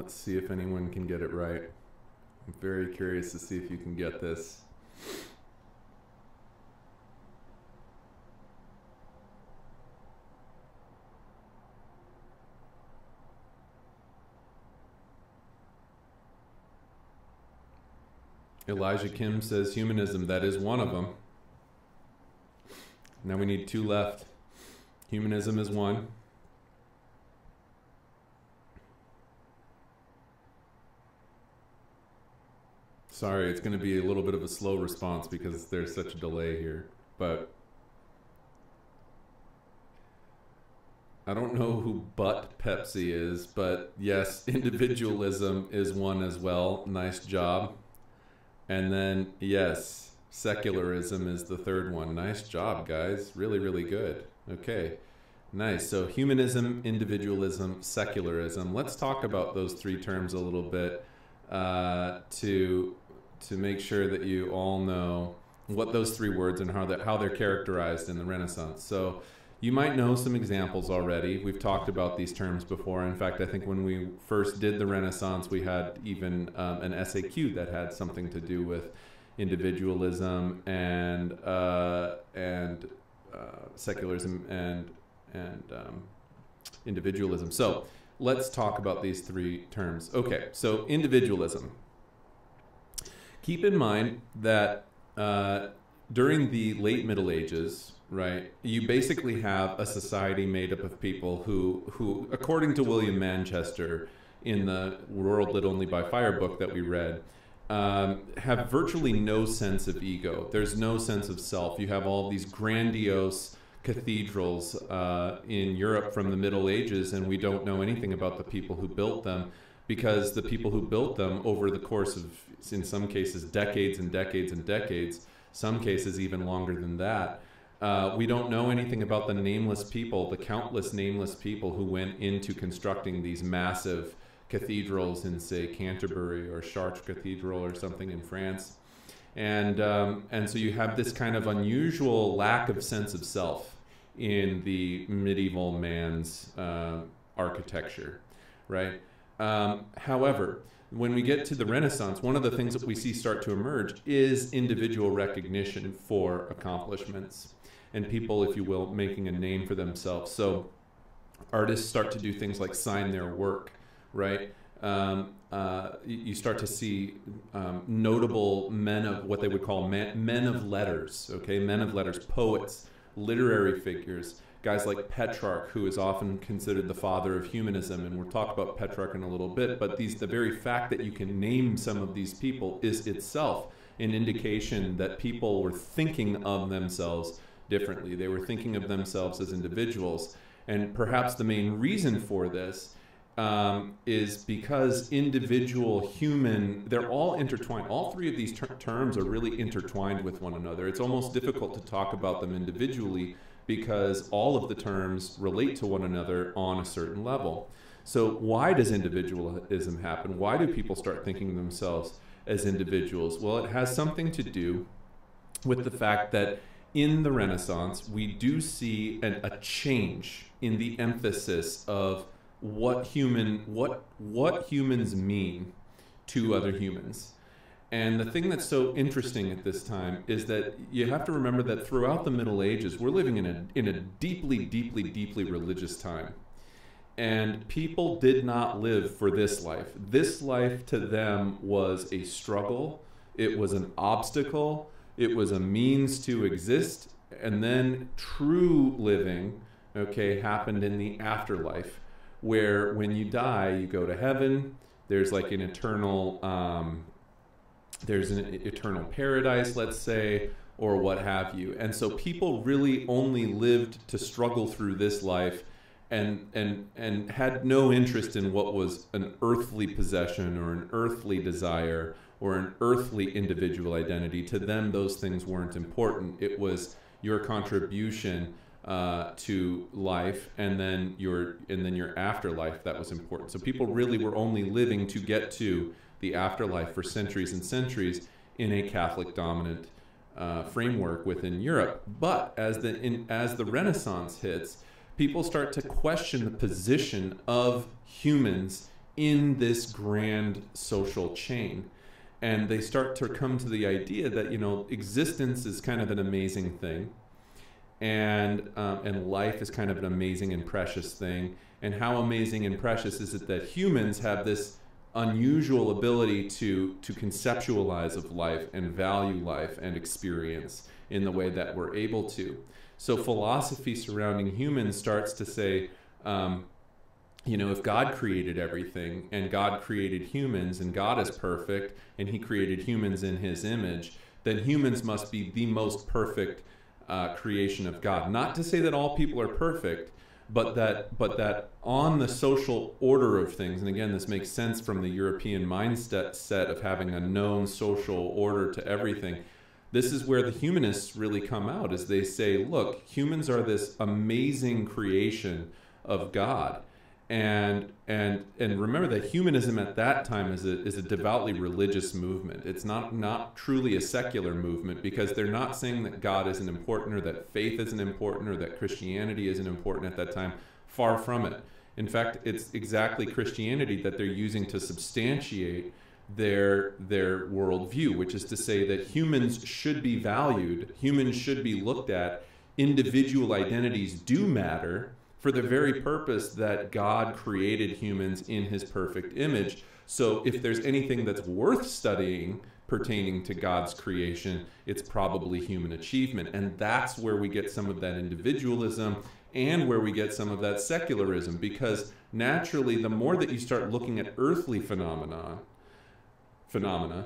Let's see if anyone can get it right. I'm very curious to see if you can get this. Elijah Kim says humanism, that is one of them. Now we need two left. Humanism is one. Sorry, it's going to be a little bit of a slow response because there's such a delay here. But I don't know who but Pepsi is, but yes, individualism is one as well. Nice job. And then, yes, secularism is the third one. Nice job, guys. Really, really good. Okay. Nice. So, humanism, individualism, secularism. Let's talk about those three terms a little bit uh, to to make sure that you all know what those three words and how that how they're characterized in the Renaissance. So, you might know some examples already. We've talked about these terms before. In fact, I think when we first did the Renaissance, we had even um, an SAQ that had something to do with individualism and uh, and uh, secularism and and um, individualism. So let's talk about these three terms. Okay, so individualism. Keep in mind that uh, during the late Middle Ages, right, you basically have a society made up of people who, who, according to William Manchester in the World Lit Only by Fire book that we read, um, have virtually no sense of ego. There's no sense of self. You have all these grandiose cathedrals uh, in Europe from the Middle Ages, and we don't know anything about the people who built them because the people who built them over the course of, in some cases, decades and decades and decades, some cases even longer than that. Uh, we don't know anything about the nameless people, the countless nameless people who went into constructing these massive cathedrals in, say, Canterbury or Chartres Cathedral or something in France. And, um, and so you have this kind of unusual lack of sense of self in the medieval man's uh, architecture, right? Um, however, when we get to the Renaissance, one of the things that we see start to emerge is individual recognition for accomplishments and people, if you will, making a name for themselves. So artists start to do things like sign their work, right? Um, uh, you start to see um, notable men of what they would call men, men of letters, okay, men of letters, poets, literary figures, guys like Petrarch, who is often considered the father of humanism, and we'll talk about Petrarch in a little bit. But these, the very fact that you can name some of these people is itself an indication that people were thinking of themselves differently. They were thinking of themselves as individuals, and perhaps the main reason for this um, is because individual human, they're all intertwined. All three of these ter- terms are really intertwined with one another. It's almost difficult to talk about them individually because all of the terms relate to one another on a certain level. So, why does individualism happen? Why do people start thinking themselves as individuals? Well, it has something to do with the fact that in the Renaissance, we do see an, a change in the emphasis of what human what what humans mean to other humans. And the thing that's so interesting at this time is that you have to remember that throughout the Middle Ages, we're living in a in a deeply, deeply, deeply religious time. And people did not live for this life. This life to them was a struggle. It was an obstacle. It was a means to exist. And then true living, okay, happened in the afterlife where when you die, you go to heaven. There's like an eternal, um, there's an eternal paradise, let's say, or what have you. And so people really only lived to struggle through this life and and and had no interest in what was an earthly possession or an earthly desire or an earthly individual identity. To them those things weren't important. It was your contribution uh, to life and then your and then your afterlife that was important. So people really were only living to get to the afterlife for centuries and centuries in a catholic dominant uh, framework within europe. But as the in, as the renaissance hits people start to question the position of humans in this grand social chain. And they start to come to the idea that you know existence is kind of an amazing thing. And um, and life is kind of an amazing and precious thing. And how amazing and precious is it that humans have this unusual ability to to conceptualize of life and value life and experience in the way that we're able to. So philosophy surrounding humans starts to say. Um, you know, if God created everything and God created humans and God is perfect and He created humans in His image, then humans must be the most perfect uh, creation of God. Not to say that all people are perfect, but that but that on the social order of things and again this makes sense from the european mindset set of having a known social order to everything. this is where the humanists really come out as they say look humans are this amazing creation of god and and and remember that humanism at that time is a is a devoutly religious movement. It's not not truly a secular movement because they're not saying that God isn't important or that faith isn't important or that Christianity isn't important at that time. Far from it. In fact, it's exactly Christianity that they're using to substantiate their their worldview, which is to say that humans should be valued, humans should be looked at, individual identities do matter for the very purpose that God created humans in his perfect image. So if there's anything that's worth studying pertaining to God's creation, it's probably human achievement. And that's where we get some of that individualism and where we get some of that secularism because naturally the more that you start looking at earthly phenomena phenomena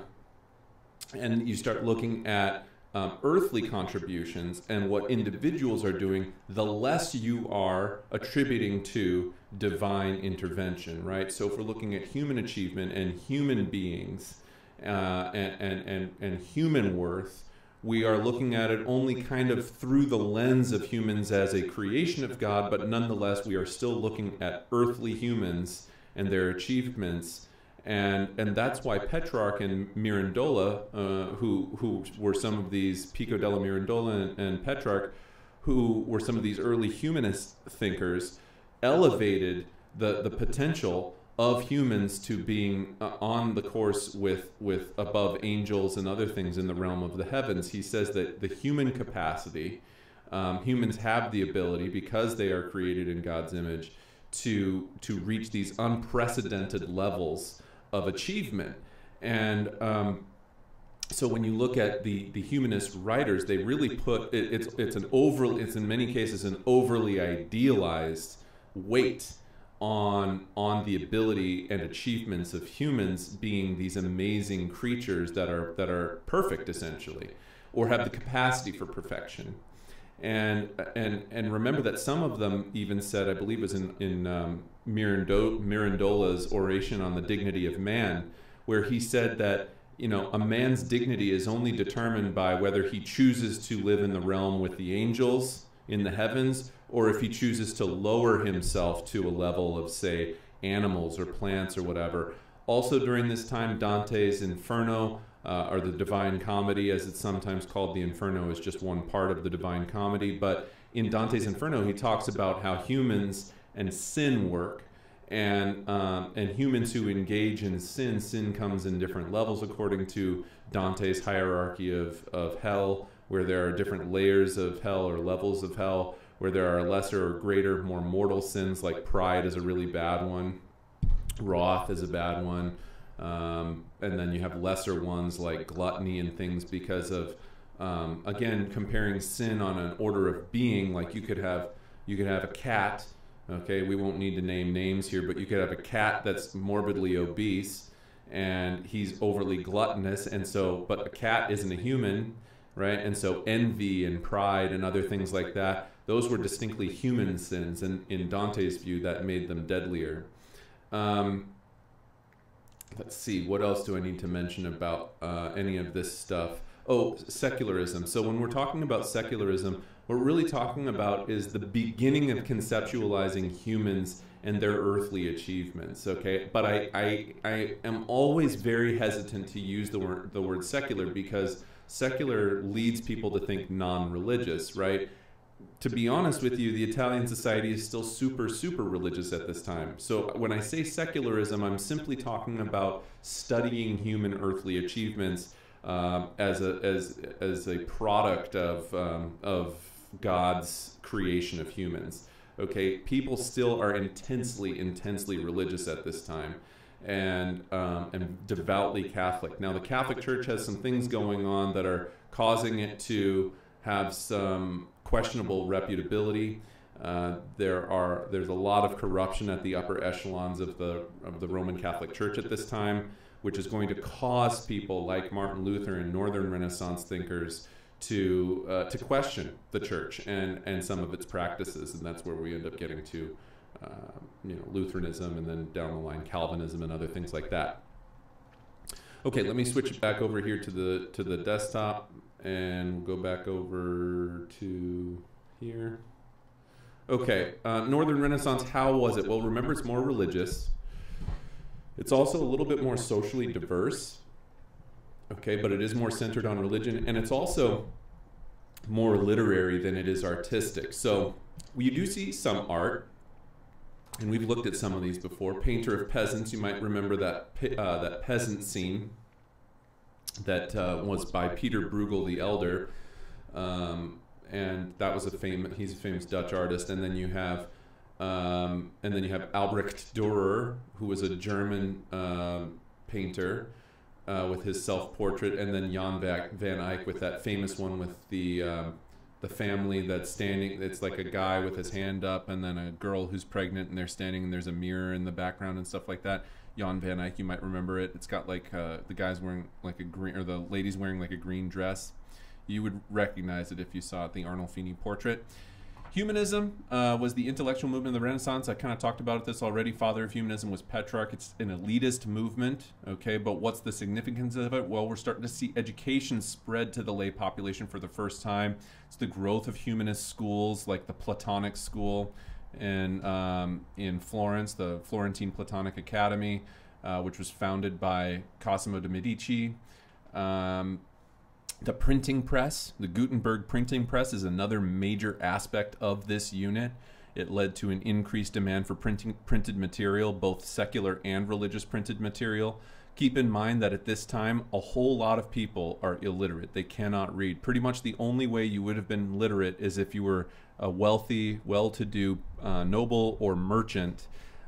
and you start looking at um, earthly contributions and what individuals are doing, the less you are attributing to divine intervention, right? So if we're looking at human achievement and human beings uh, and, and, and, and human worth, we are looking at it only kind of through the lens of humans as a creation of God, but nonetheless, we are still looking at earthly humans and their achievements and and that's why Petrarch and Mirandola, uh, who who were some of these Pico della Mirandola and, and, Petrarch, who were some of these early humanist thinkers, elevated the the potential of humans to being uh, on the course with with above angels and other things in the realm of the heavens. He says that the human capacity, um, humans have the ability because they are created in God's image to to reach these unprecedented levels of achievement. And um, so when you look at the the humanist writers, they really put it, it's it's an over it's in many cases an overly idealized weight on on the ability and achievements of humans being these amazing creatures that are that are perfect essentially or have the capacity for perfection and and and remember that some of them even said I believe it was in in um, Mirandola's oration on the dignity of man, where he said that you know a man's dignity is only determined by whether he chooses to live in the realm with the angels in the heavens, or if he chooses to lower himself to a level of say animals or plants or whatever. Also during this time, Dante's Inferno. Uh, or the Divine Comedy, as it's sometimes called. The Inferno is just one part of the Divine Comedy. But in Dante's Inferno, he talks about how humans and sin work. And, um, and humans who engage in sin, sin comes in different levels according to Dante's hierarchy of, of hell, where there are different layers of hell or levels of hell, where there are lesser or greater, more mortal sins, like pride is a really bad one, wrath is a bad one. Um, and then you have lesser ones like gluttony and things because of um, again comparing sin on an order of being like you could have you could have a cat Okay, we won't need to name names here, but you could have a cat that's morbidly obese and he's overly gluttonous, and so, but a cat isn't a human, right? And so envy and pride and other things like that, those were distinctly human sins, and in Dante's view, that made them deadlier. Um, let's see, what else do I need to mention about uh, any of this stuff? Oh, secularism. So when we're talking about secularism, what we're really talking about is the beginning of conceptualizing humans and their earthly achievements. Okay, but I, I, I am always very hesitant to use the word the word secular because secular leads people to think non-religious, right? To be honest with you, the Italian society is still super, super religious at this time. So when I say secularism, I'm simply talking about studying human earthly achievements um, as a as as a product of um, of God's creation of humans. Okay, people still are intensely, intensely religious at this time, and um, and devoutly Catholic. Now, the Catholic Church has some things going on that are causing it to have some questionable reputability. Uh, there are there's a lot of corruption at the upper echelons of the of the Roman Catholic Church at this time, which is going to cause people like Martin Luther and Northern Renaissance thinkers to uh, to question the church and and some of its practices, and that's where we end up getting to. Uh, you know, Lutheranism, and then down the line Calvinism and other things like that. Okay, let me switch it back over here to the to the desktop and we'll go back over to here. Okay, uh, Northern Renaissance, how was it? Well, remember it's more religious. It's also a little bit more socially diverse. Okay, but it is more centered on religion, and it's also more literary than it is artistic. So you do see some art, and we've looked at some of these before. Painter of Peasants, you might remember that uh, that peasant scene that uh, was by Peter Bruegel the Elder. Um, and that was a famous. He's a famous Dutch artist. And then you have, um, and then you have Albrecht Dürer, who was a German uh, painter uh, with his self-portrait, and then Jan van Eyck with that famous one with the um, the family that's standing. It's like a guy with his hand up, and then a girl who's pregnant, and they're standing, and there's a mirror in the background and stuff like that. Jan van Eyck, you might remember it. It's got like uh, the guy's wearing like a green, or the ladies wearing like a green dress. You would recognize it if you saw it, the Arnolfini portrait. Humanism uh, was the intellectual movement of the Renaissance. I kind of talked about this already. Father of humanism was Petrarch. It's an elitist movement, okay, but what's the significance of it? Well, we're starting to see education spread to the lay population for the first time. It's the growth of humanist schools like the Platonic school in, um, in Florence, the Florentine Platonic Academy, uh, which was founded by Cosimo de' Medici. Um, the printing press, the Gutenberg printing press, is another major aspect of this unit. It led to an increased demand for printing, printed material, both secular and religious printed material. Keep in mind that at this time, a whole lot of people are illiterate. They cannot read. Pretty much the only way you would have been literate is if you were a wealthy, well to do uh, noble or merchant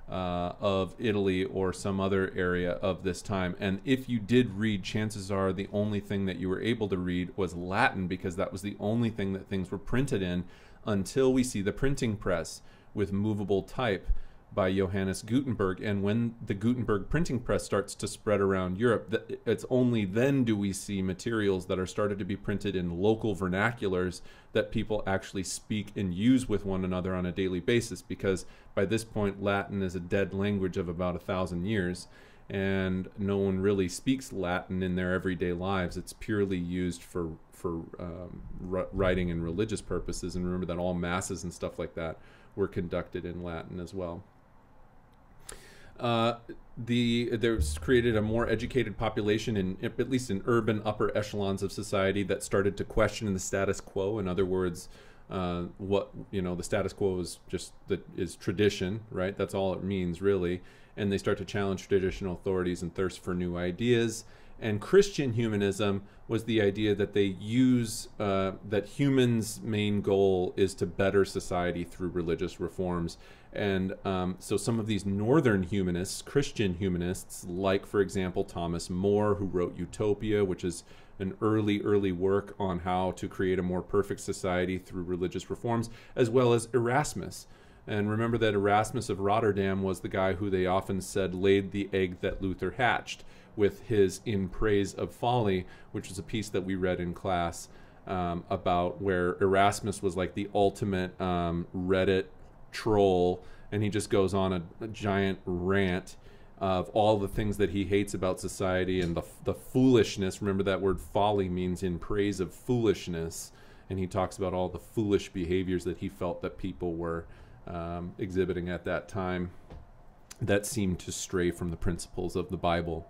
uh, of Italy or some other area of this time. And if you did read, chances are the only thing that you were able to read was Latin because that was the only thing that things were printed in until we see the printing press with movable type by Johannes Gutenberg. And when the Gutenberg printing press starts to spread around Europe, it's only then do we see materials that are started to be printed in local vernaculars that people actually speak and use with one another on a daily basis. Because by this point, Latin is a dead language of about a thousand years. And no one really speaks Latin in their everyday lives. It's purely used for for um, writing and religious purposes. And remember that all masses and stuff like that were conducted in Latin as well. Uh, the there's created a more educated population in at least in urban upper echelons of society that started to question the status quo. In other words, uh, what you know the status quo is just that is tradition, right? That's all it means really. And they start to challenge traditional authorities and thirst for new ideas. And Christian humanism was the idea that they use uh, that humans' main goal is to better society through religious reforms and um, so some of these northern humanists, Christian humanists, like, for example, Thomas More, who wrote Utopia, which is an early, early work on how to create a more perfect society through religious reforms, as well as Erasmus. And remember that Erasmus of Rotterdam was the guy who they often said laid the egg that Luther hatched with his In Praise of Folly, which is a piece that we read in class um, about where Erasmus was like the ultimate um, Reddit troll, and he just goes on a, a giant rant of all the things that he hates about society and the, the foolishness. Remember that word folly means in praise of foolishness. And he talks about all the foolish behaviors that he felt that people were um, exhibiting at that time that seemed to stray from the principles of the Bible.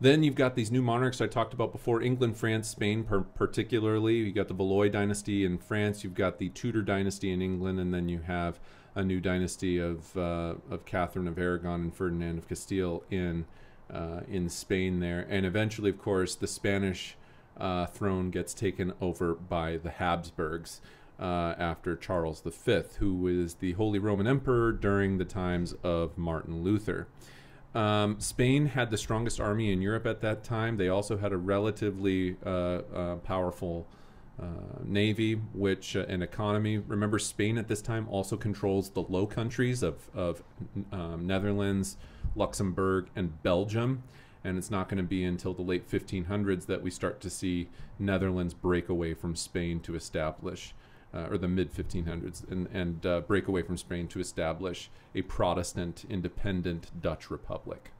Then you've got these new monarchs I talked about before England, France, Spain, per particularly. You've got the Valois dynasty in France, you've got the Tudor dynasty in England, and then you have a new dynasty of uh, of Catherine of Aragon and Ferdinand of Castile in uh, in Spain there, and eventually, of course, the Spanish uh, throne gets taken over by the Habsburgs uh, after Charles V, who was the Holy Roman Emperor during the times of Martin Luther. Um, Spain had the strongest army in Europe at that time. They also had a relatively uh, uh, powerful navy, which uh, an economy. Remember, Spain at this time also controls the Low Countries of of um, Netherlands, Luxembourg, and Belgium. and it's not going to be until the late 1500s that we start to see Netherlands break away from Spain to establish, uh, or the mid 1500s, and, and uh, break away from Spain to establish a Protestant independent Dutch republic.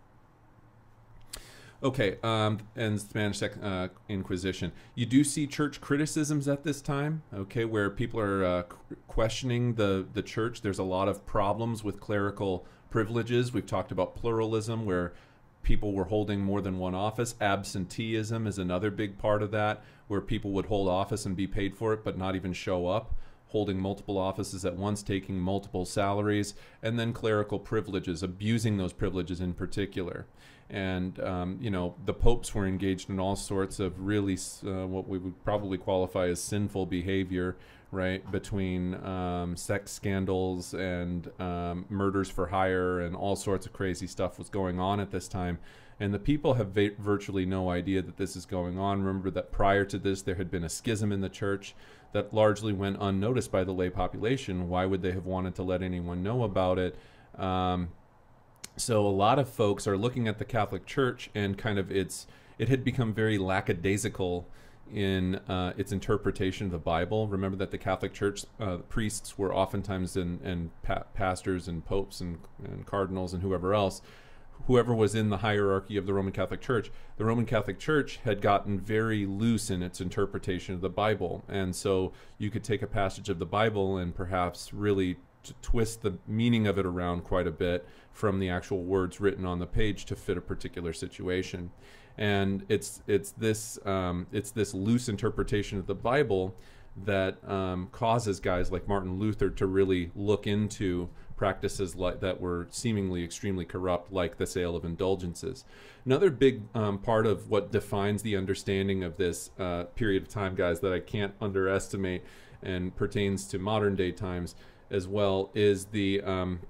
Okay, um, and Spanish uh, Inquisition. You do see church criticisms at this time, okay, where people are uh, questioning the, the church. There's a lot of problems with clerical privileges. We've talked about pluralism, where people were holding more than one office. Absenteeism is another big part of that, where people would hold office and be paid for it, but not even show up holding multiple offices at once, taking multiple salaries, and then clerical privileges, abusing those privileges in particular. And, um, you know, the popes were engaged in all sorts of really uh, what we would probably qualify as sinful behavior, right? Between um, sex scandals and um, murders for hire and all sorts of crazy stuff was going on at this time. And the people have va- virtually no idea that this is going on. Remember that prior to this, there had been a schism in the church that largely went unnoticed by the lay population. Why would they have wanted to let anyone know about it? Um, so a lot of folks are looking at the Catholic Church and kind of its it had become very lackadaisical in uh, its interpretation of the Bible. Remember that the Catholic Church uh, priests were oftentimes and and pa- pastors and popes and, and cardinals and whoever else whoever was in the hierarchy of the Roman Catholic Church, the Roman Catholic Church had gotten very loose in its interpretation of the Bible. And so you could take a passage of the Bible and perhaps really twist the meaning of it around quite a bit from the actual words written on the page to fit a particular situation. And it's it's this um, it's this loose interpretation of the Bible that um, causes guys like Martin Luther to really look into practices like that were seemingly extremely corrupt, like the sale of indulgences. Another big um, part of what defines the understanding of this uh, period of time, guys, that I can't underestimate and pertains to modern day times as well, is the um,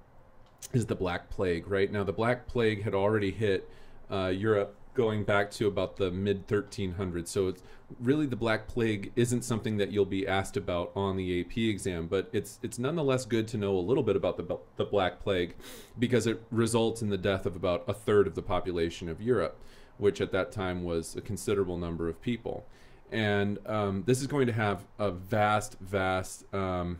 is the Black Plague. Right now, the Black Plague had already hit uh, Europe going back to about the mid 1300s. So it's really the Black Plague isn't something that you'll be asked about on the AP exam, but it's it's nonetheless good to know a little bit about the the Black Plague because it results in the death of about a third of the population of Europe, which at that time was a considerable number of people. And um, this is going to have a vast, vast um,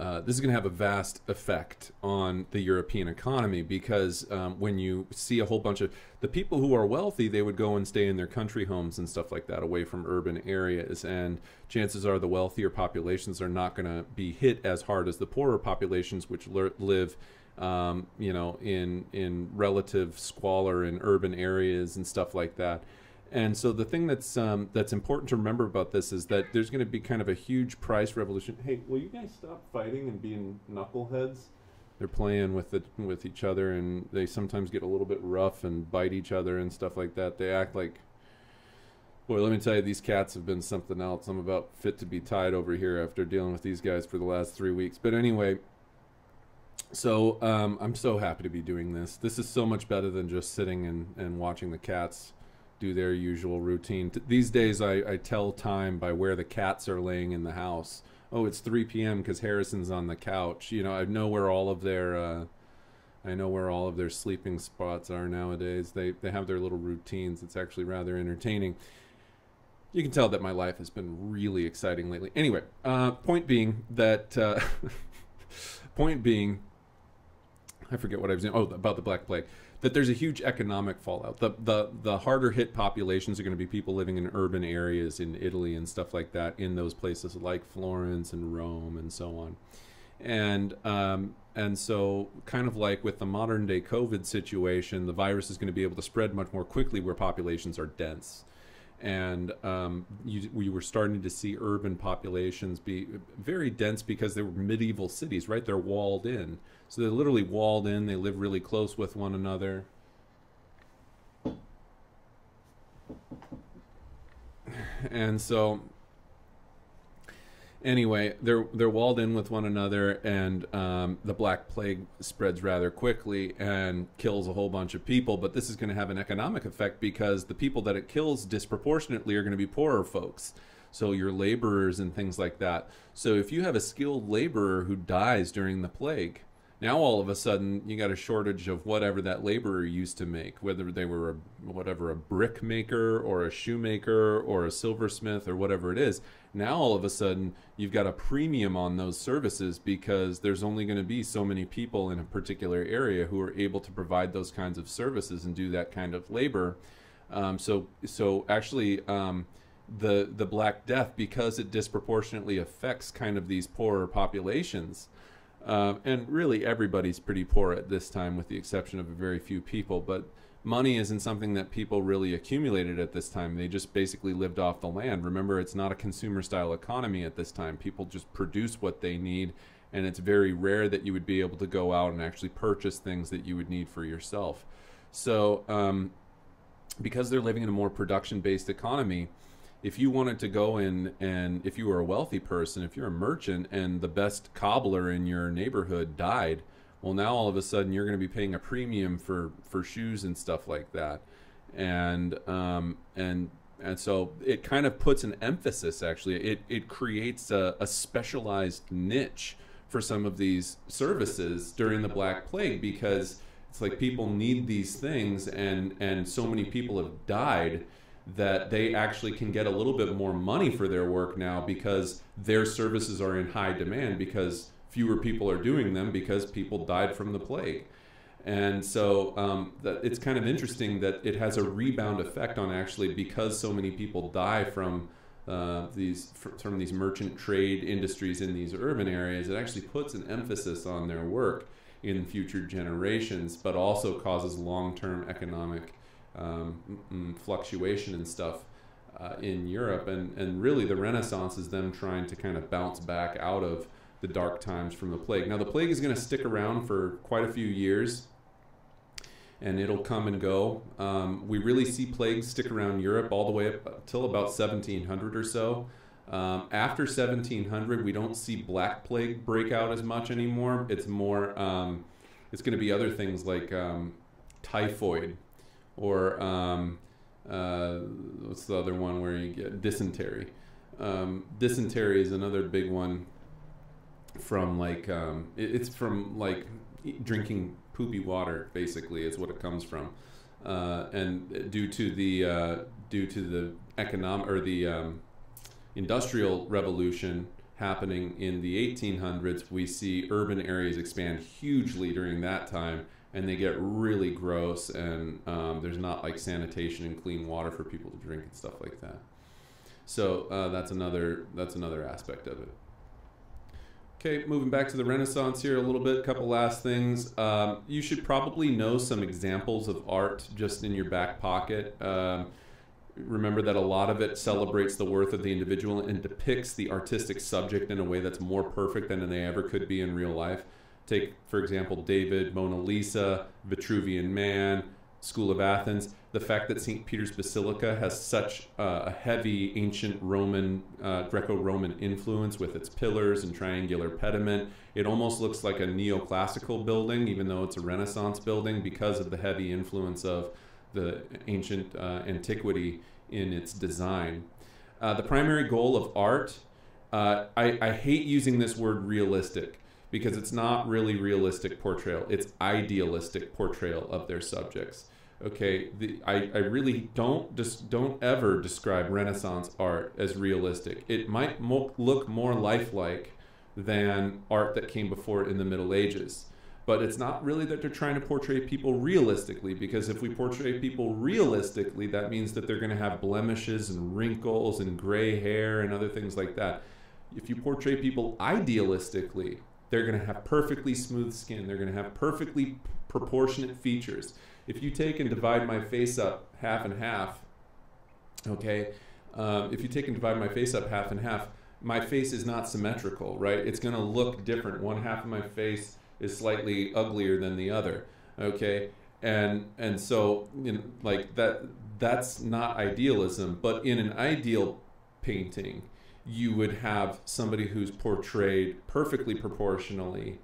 uh, this is going to have a vast effect on the European economy because um, when you see a whole bunch of the people who are wealthy, they would go and stay in their country homes and stuff like that away from urban areas. And chances are the wealthier populations are not going to be hit as hard as the poorer populations, which live. Um, you know, in in relative squalor in urban areas and stuff like that. And so the thing that's um, that's important to remember about this is that there's going to be kind of a huge price revolution. Hey, will you guys stop fighting and being knuckleheads? They're playing with it with each other, and they sometimes get a little bit rough and bite each other and stuff like that. They act like, boy, let me tell you, these cats have been something else. I'm about fit to be tied over here after dealing with these guys for the last three weeks. But anyway, so um, I'm so happy to be doing this. This is so much better than just sitting and, and watching the cats do their usual routine. These days, I, I tell time by where the cats are laying in the house. Oh, it's 3 p.m. because Harrison's on the couch. You know, I know where all of their uh, I know where all of their sleeping spots are nowadays. They they have their little routines. It's actually rather entertaining. You can tell that my life has been really exciting lately. Anyway, uh, point being that uh, point being, I forget what I was saying. Oh, about the Black Plague that there's a huge economic fallout. The the the harder hit populations are going to be people living in urban areas in Italy and stuff like that in those places like Florence and Rome and so on. And um, and so kind of like with the modern day COVID situation, the virus is going to be able to spread much more quickly where populations are dense. And um, you, we were starting to see urban populations be very dense because they were medieval cities, right? They're walled in. So they're literally walled in. They live really close with one another. And so anyway, they're they're walled in with one another, and um, the Black Plague spreads rather quickly and kills a whole bunch of people. But this is going to have an economic effect because the people that it kills disproportionately are going to be poorer folks. So your laborers and things like that. So if you have a skilled laborer who dies during the plague, Now all of a sudden you got a shortage of whatever that laborer used to make, whether they were a, whatever a brick maker or a shoemaker or a silversmith or whatever it is. Now all of a sudden you've got a premium on those services because there's only going to be so many people in a particular area who are able to provide those kinds of services and do that kind of labor. Um, so so actually. Um, the the Black Death because it disproportionately affects kind of these poorer populations. Uh, and really, everybody's pretty poor at this time, with the exception of a very few people. But money isn't something that people really accumulated at this time. They just basically lived off the land. Remember, it's not a consumer style economy at this time. People just produce what they need, and it's very rare that you would be able to go out and actually purchase things that you would need for yourself. So, um, because they're living in a more production based economy, if you wanted to go in and if you were a wealthy person, if you're a merchant and the best cobbler in your neighborhood died, well now all of a sudden you're going to be paying a premium for for shoes and stuff like that. And um and and so it kind of puts an emphasis actually it it creates a, a specialized niche for some of these services during the black plague because it's like people need these things and and so many people have died that they actually can get a little bit more money for their work now because their services are in high demand because fewer people are doing them because people died from the plague. And so um, it's kind of interesting that it has a rebound effect on actually because so many people die from uh, these from these merchant trade industries in these urban areas. It actually puts an emphasis on their work in future generations, but also causes long-term economic um, fluctuation and stuff uh, in Europe. And, and really, the Renaissance is them trying to kind of bounce back out of the dark times from the plague. Now, the plague is going to stick around for quite a few years. And it'll come and go. Um, we really see plagues stick around Europe all the way up until about 1700 or so. Um, after 1700, we don't see black plague break out as much anymore. It's more, um, it's going to be other things like um, typhoid or um, uh, what's the other one where you get dysentery? Um, dysentery is another big one from like um, it, it's from like drinking poopy water basically is what it comes from uh, and due to the uh, due to the economic or the um, industrial revolution happening in the 1800s we see urban areas expand hugely during that time and they get really gross and um, there's not like sanitation and clean water for people to drink and stuff like that. So uh, that's another that's another aspect of it. Okay moving back to the renaissance here a little bit couple last things. Um, you should probably know some examples of art just in your back pocket. Um, remember that a lot of it celebrates the worth of the individual and depicts the artistic subject in a way that's more perfect than they ever could be in real life Take, for example, David, Mona Lisa, Vitruvian Man, School of Athens. The fact that St. Peter's Basilica has such uh, a heavy ancient Roman, uh, Greco Roman influence with its pillars and triangular pediment. It almost looks like a neoclassical building, even though it's a Renaissance building, because of the heavy influence of the ancient uh, antiquity in its design. Uh, the primary goal of art, uh, I, I hate using this word realistic because it's not really realistic portrayal. It's idealistic portrayal of their subjects. Okay the, I, I really don't just don't ever describe renaissance art as realistic. It might mo- look more lifelike than art that came before in the middle ages but it's not really that they're trying to portray people realistically because if we portray people realistically that means that they're going to have blemishes and wrinkles and gray hair and other things like that. If you portray people idealistically they're going to have perfectly smooth skin. They're going to have perfectly proportionate features. If you take and divide my face up half and half, okay, um, if you take and divide my face up half and half, my face is not symmetrical, right? It's going to look different. One half of my face is slightly uglier than the other, okay? And and so you know, like that that's not idealism, but in an ideal painting, you would have somebody who's portrayed perfectly proportionally.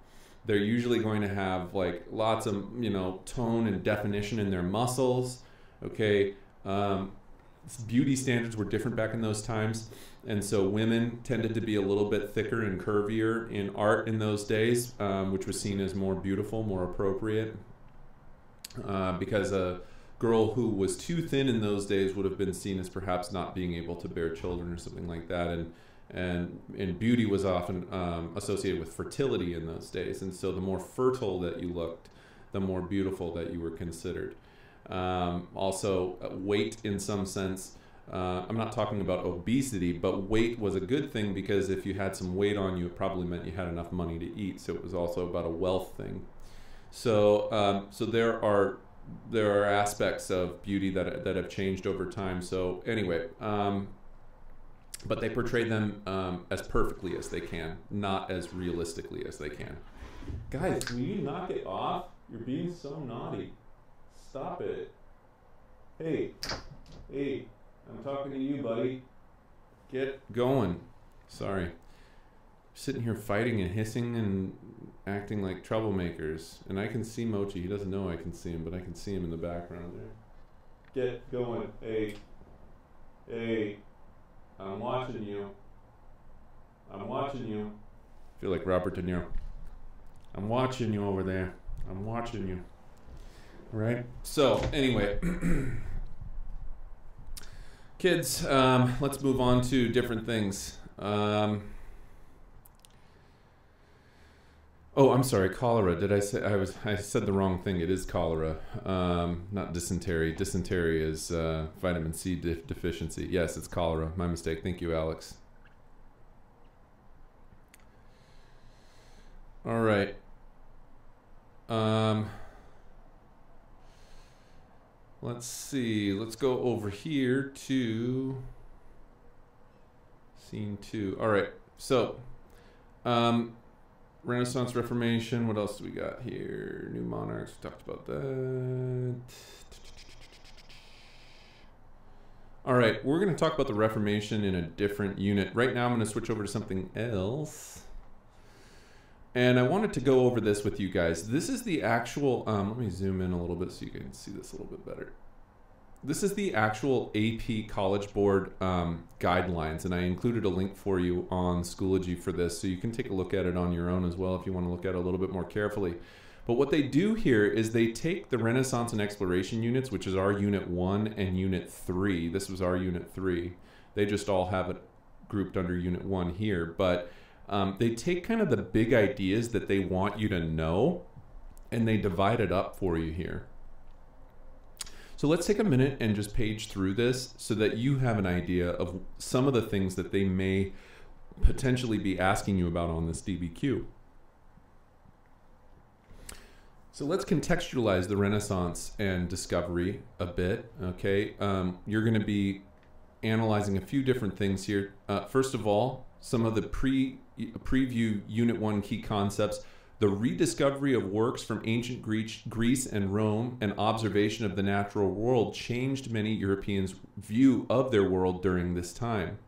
They're usually going to have like lots of you know tone and definition in their muscles. Okay, um, beauty standards were different back in those times. and so women tended to be a little bit thicker and curvier in art in those days, um, which was seen as more beautiful, more appropriate. Uh, because a girl who was too thin in those days would have been seen as perhaps not being able to bear children or something like that, and and and beauty was often um, associated with fertility in those days, and so the more fertile that you looked, the more beautiful that you were considered. Um, also, uh, weight in some sense. Uh, I'm not talking about obesity, but weight was a good thing because if you had some weight on you, it probably meant you had enough money to eat. So it was also about a wealth thing. So, um, so there are there are aspects of beauty that that have changed over time. So anyway, um, but they portray them um, as perfectly as they can, not as realistically as they can. Guys, will you knock it off? You're being so naughty. Stop it. Hey, hey, I'm talking to you, buddy. Get going. Sorry. Sitting here fighting and hissing and acting like troublemakers. And I can see Mochi. He doesn't know I can see him, but I can see him in the background there. Get going. Hey. Hey. I'm watching you. I'm watching you. I feel like Robert De Niro. I'm watching you over there. I'm watching you. Right? So, anyway. Kids, um, let's move on to different things. Um, oh, I'm sorry, cholera. Did I say I was? I said the wrong thing. It is cholera, um, not dysentery. Dysentery is uh, vitamin C de- deficiency. Yes, it's cholera. My mistake. Thank you, Alex. All right. Um, let's see. Let's go over here to scene two. All right. So, um, Renaissance, Reformation. What else do we got here? New monarchs. We talked about that. All right. We're going to talk about the Reformation in a different unit. Right now, I'm going to switch over to something else. And I wanted to go over this with you guys. This is the actual, um, let me zoom in a little bit so you can see this a little bit better. This is the actual AP College Board um, guidelines, and I included a link for you on Schoology for this, so you can take a look at it on your own as well if you want to look at it a little bit more carefully. But what they do here is they take the Renaissance and Exploration units, which is our Unit 1 and Unit 3. This was our Unit 3. They just all have it grouped under Unit 1 here, but um, they take kind of the big ideas that they want you to know and they divide it up for you here. So let's take a minute and just page through this so that you have an idea of some of the things that they may potentially be asking you about on this DBQ. So let's contextualize the Renaissance and discovery a bit. Okay, um, you're going to be analyzing a few different things here. Uh, first of all, some of the pre preview Unit 1 key concepts the rediscovery of works from ancient Greece and Rome and observation of the natural world changed many Europeans' view of their world during this time.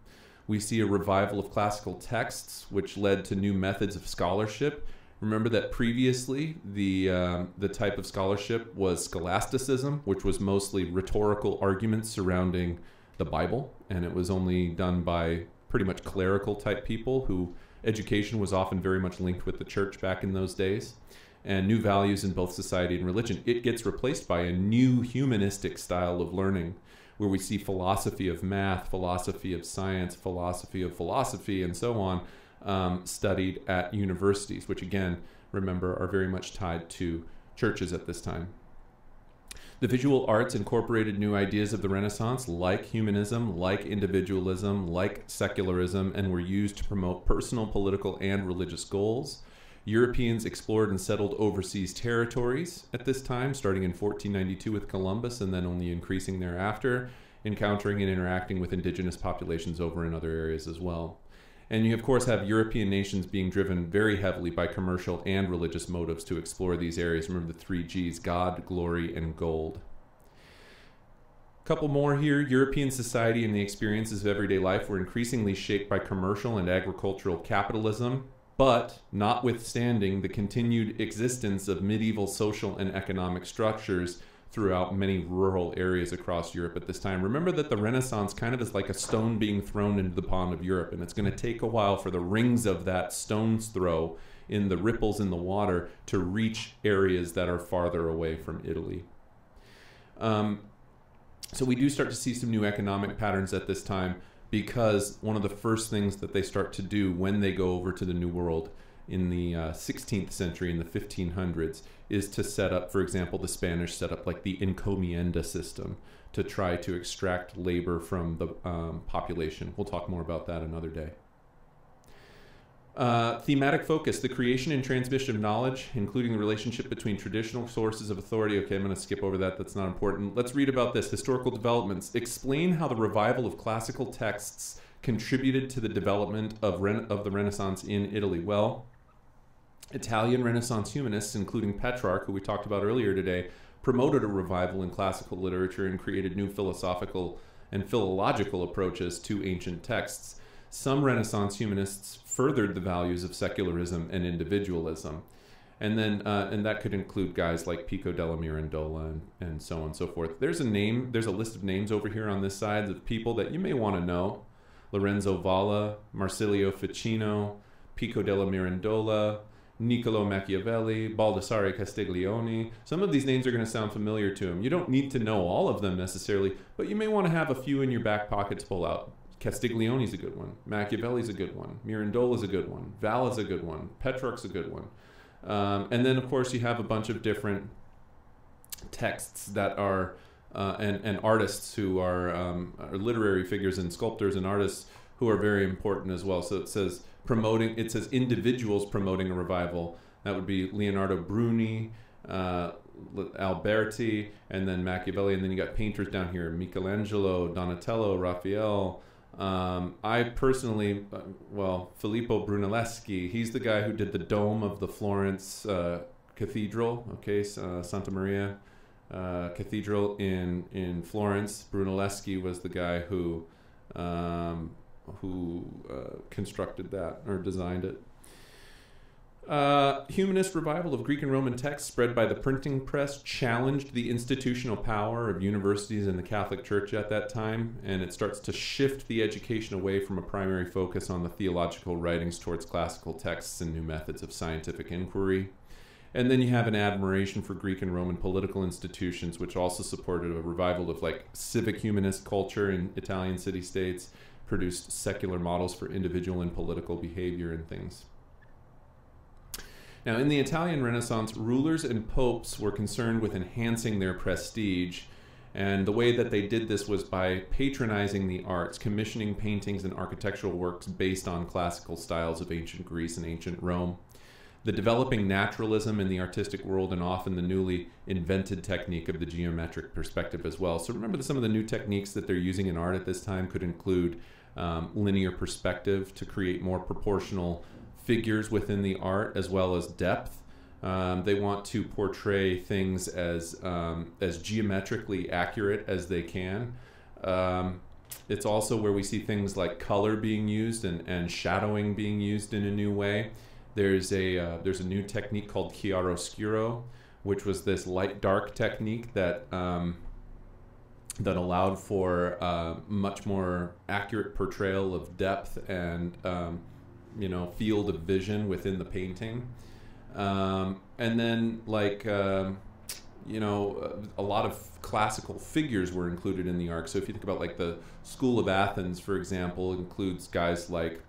We see a revival of classical texts, which led to new methods of scholarship. Remember that previously the um, the type of scholarship was scholasticism, which was mostly rhetorical arguments surrounding the Bible, and it was only done by pretty much clerical type people who education was often very much linked with the church back in those days and new values in both society and religion. It gets replaced by a new humanistic style of learning where we see philosophy of math, philosophy of science, philosophy of philosophy, and so on um, studied at universities, which again, remember, are very much tied to churches at this time. The visual arts incorporated new ideas of the Renaissance, like humanism, like individualism, like secularism, and were used to promote personal, political, and religious goals. Europeans explored and settled overseas territories at this time, starting in 1492 with Columbus and then only increasing thereafter, encountering and interacting with indigenous populations over in other areas as well. And you, of course, have European nations being driven very heavily by commercial and religious motives to explore these areas. Remember the three G's God, glory, and gold. A couple more here. European society and the experiences of everyday life were increasingly shaped by commercial and agricultural capitalism, but notwithstanding the continued existence of medieval social and economic structures, throughout many rural areas across Europe at this time. Remember that the Renaissance kind of is like a stone being thrown into the pond of Europe, and it's going to take a while for the rings of that stone's throw in the ripples in the water to reach areas that are farther away from Italy. Um, so we do start to see some new economic patterns at this time because one of the first things that they start to do when they go over to the New World in the uh, 16th century, in the 1500s, is to set up, for example, the Spanish set up like the encomienda system to try to extract labor from the um, population. We'll talk more about that another day. Uh, thematic focus, the creation and transmission of knowledge, including the relationship between traditional sources of authority. Okay, I'm going to skip over that. That's not important. Let's read about this. Historical developments. Explain how the revival of classical texts contributed to the development of, of the Renaissance in Italy. Well, Italian Renaissance humanists, including Petrarch, who we talked about earlier today, promoted a revival in classical literature and created new philosophical and philological approaches to ancient texts. Some Renaissance humanists furthered the values of secularism and individualism. And then, uh, and that could include guys like Pico della Mirandola and, and so on and so forth. There's a name, there's a list of names over here on this side of people that you may want to know. Lorenzo Valla, Marsilio Ficino, Pico della Mirandola, Niccolo Machiavelli, Baldassare Castiglione. Some of these names are going to sound familiar to him. You don't need to know all of them necessarily, but you may want to have a few in your back pocket to pull out. Castiglione's a good one. Machiavelli's a good one. Mirandola's a good one. Valla's a good one. Petrarch's a good one. Um, and then, of course, you have a bunch of different texts that are, uh, and, and artists who are, um, are literary figures and sculptors and artists who are very important as well. So it says promoting, it says individuals promoting a revival. That would be Leonardo Bruni, uh, Alberti, and then Machiavelli. And then you got painters down here Michelangelo, Donatello, Raphael. Um, I personally, uh, well, Filippo Brunelleschi, he's the guy who did the dome of the Florence uh, Cathedral, okay, uh, Santa Maria uh, Cathedral in, in Florence. Brunelleschi was the guy who um, who uh, constructed that or designed it. Uh, humanist revival of Greek and Roman texts spread by the printing press challenged the institutional power of universities and the Catholic Church at that time, and it starts to shift the education away from a primary focus on the theological writings towards classical texts and new methods of scientific inquiry. And then you have an admiration for Greek and Roman political institutions, which also supported a revival of like civic humanist culture in Italian city states produced secular models for individual and political behavior and things. Now, in the Italian Renaissance, rulers and popes were concerned with enhancing their prestige, and the way that they did this was by patronizing the arts, commissioning paintings and architectural works based on classical styles of ancient Greece and ancient Rome. The developing naturalism in the artistic world and often the newly invented technique of the geometric perspective as well. So remember that some of the new techniques that they're using in art at this time could include um, linear perspective to create more proportional figures within the art as well as depth. Um, they want to portray things as um, as geometrically accurate as they can. Um, it's also where we see things like color being used and, and shadowing being used in a new way. There's a uh, there's a new technique called chiaroscuro, which was this light dark technique that um, that allowed for uh, much more accurate portrayal of depth and um, you know field of vision within the painting. Um, and then like um, you know a lot of classical figures were included in the arc. So if you think about like the school of athens for example includes guys like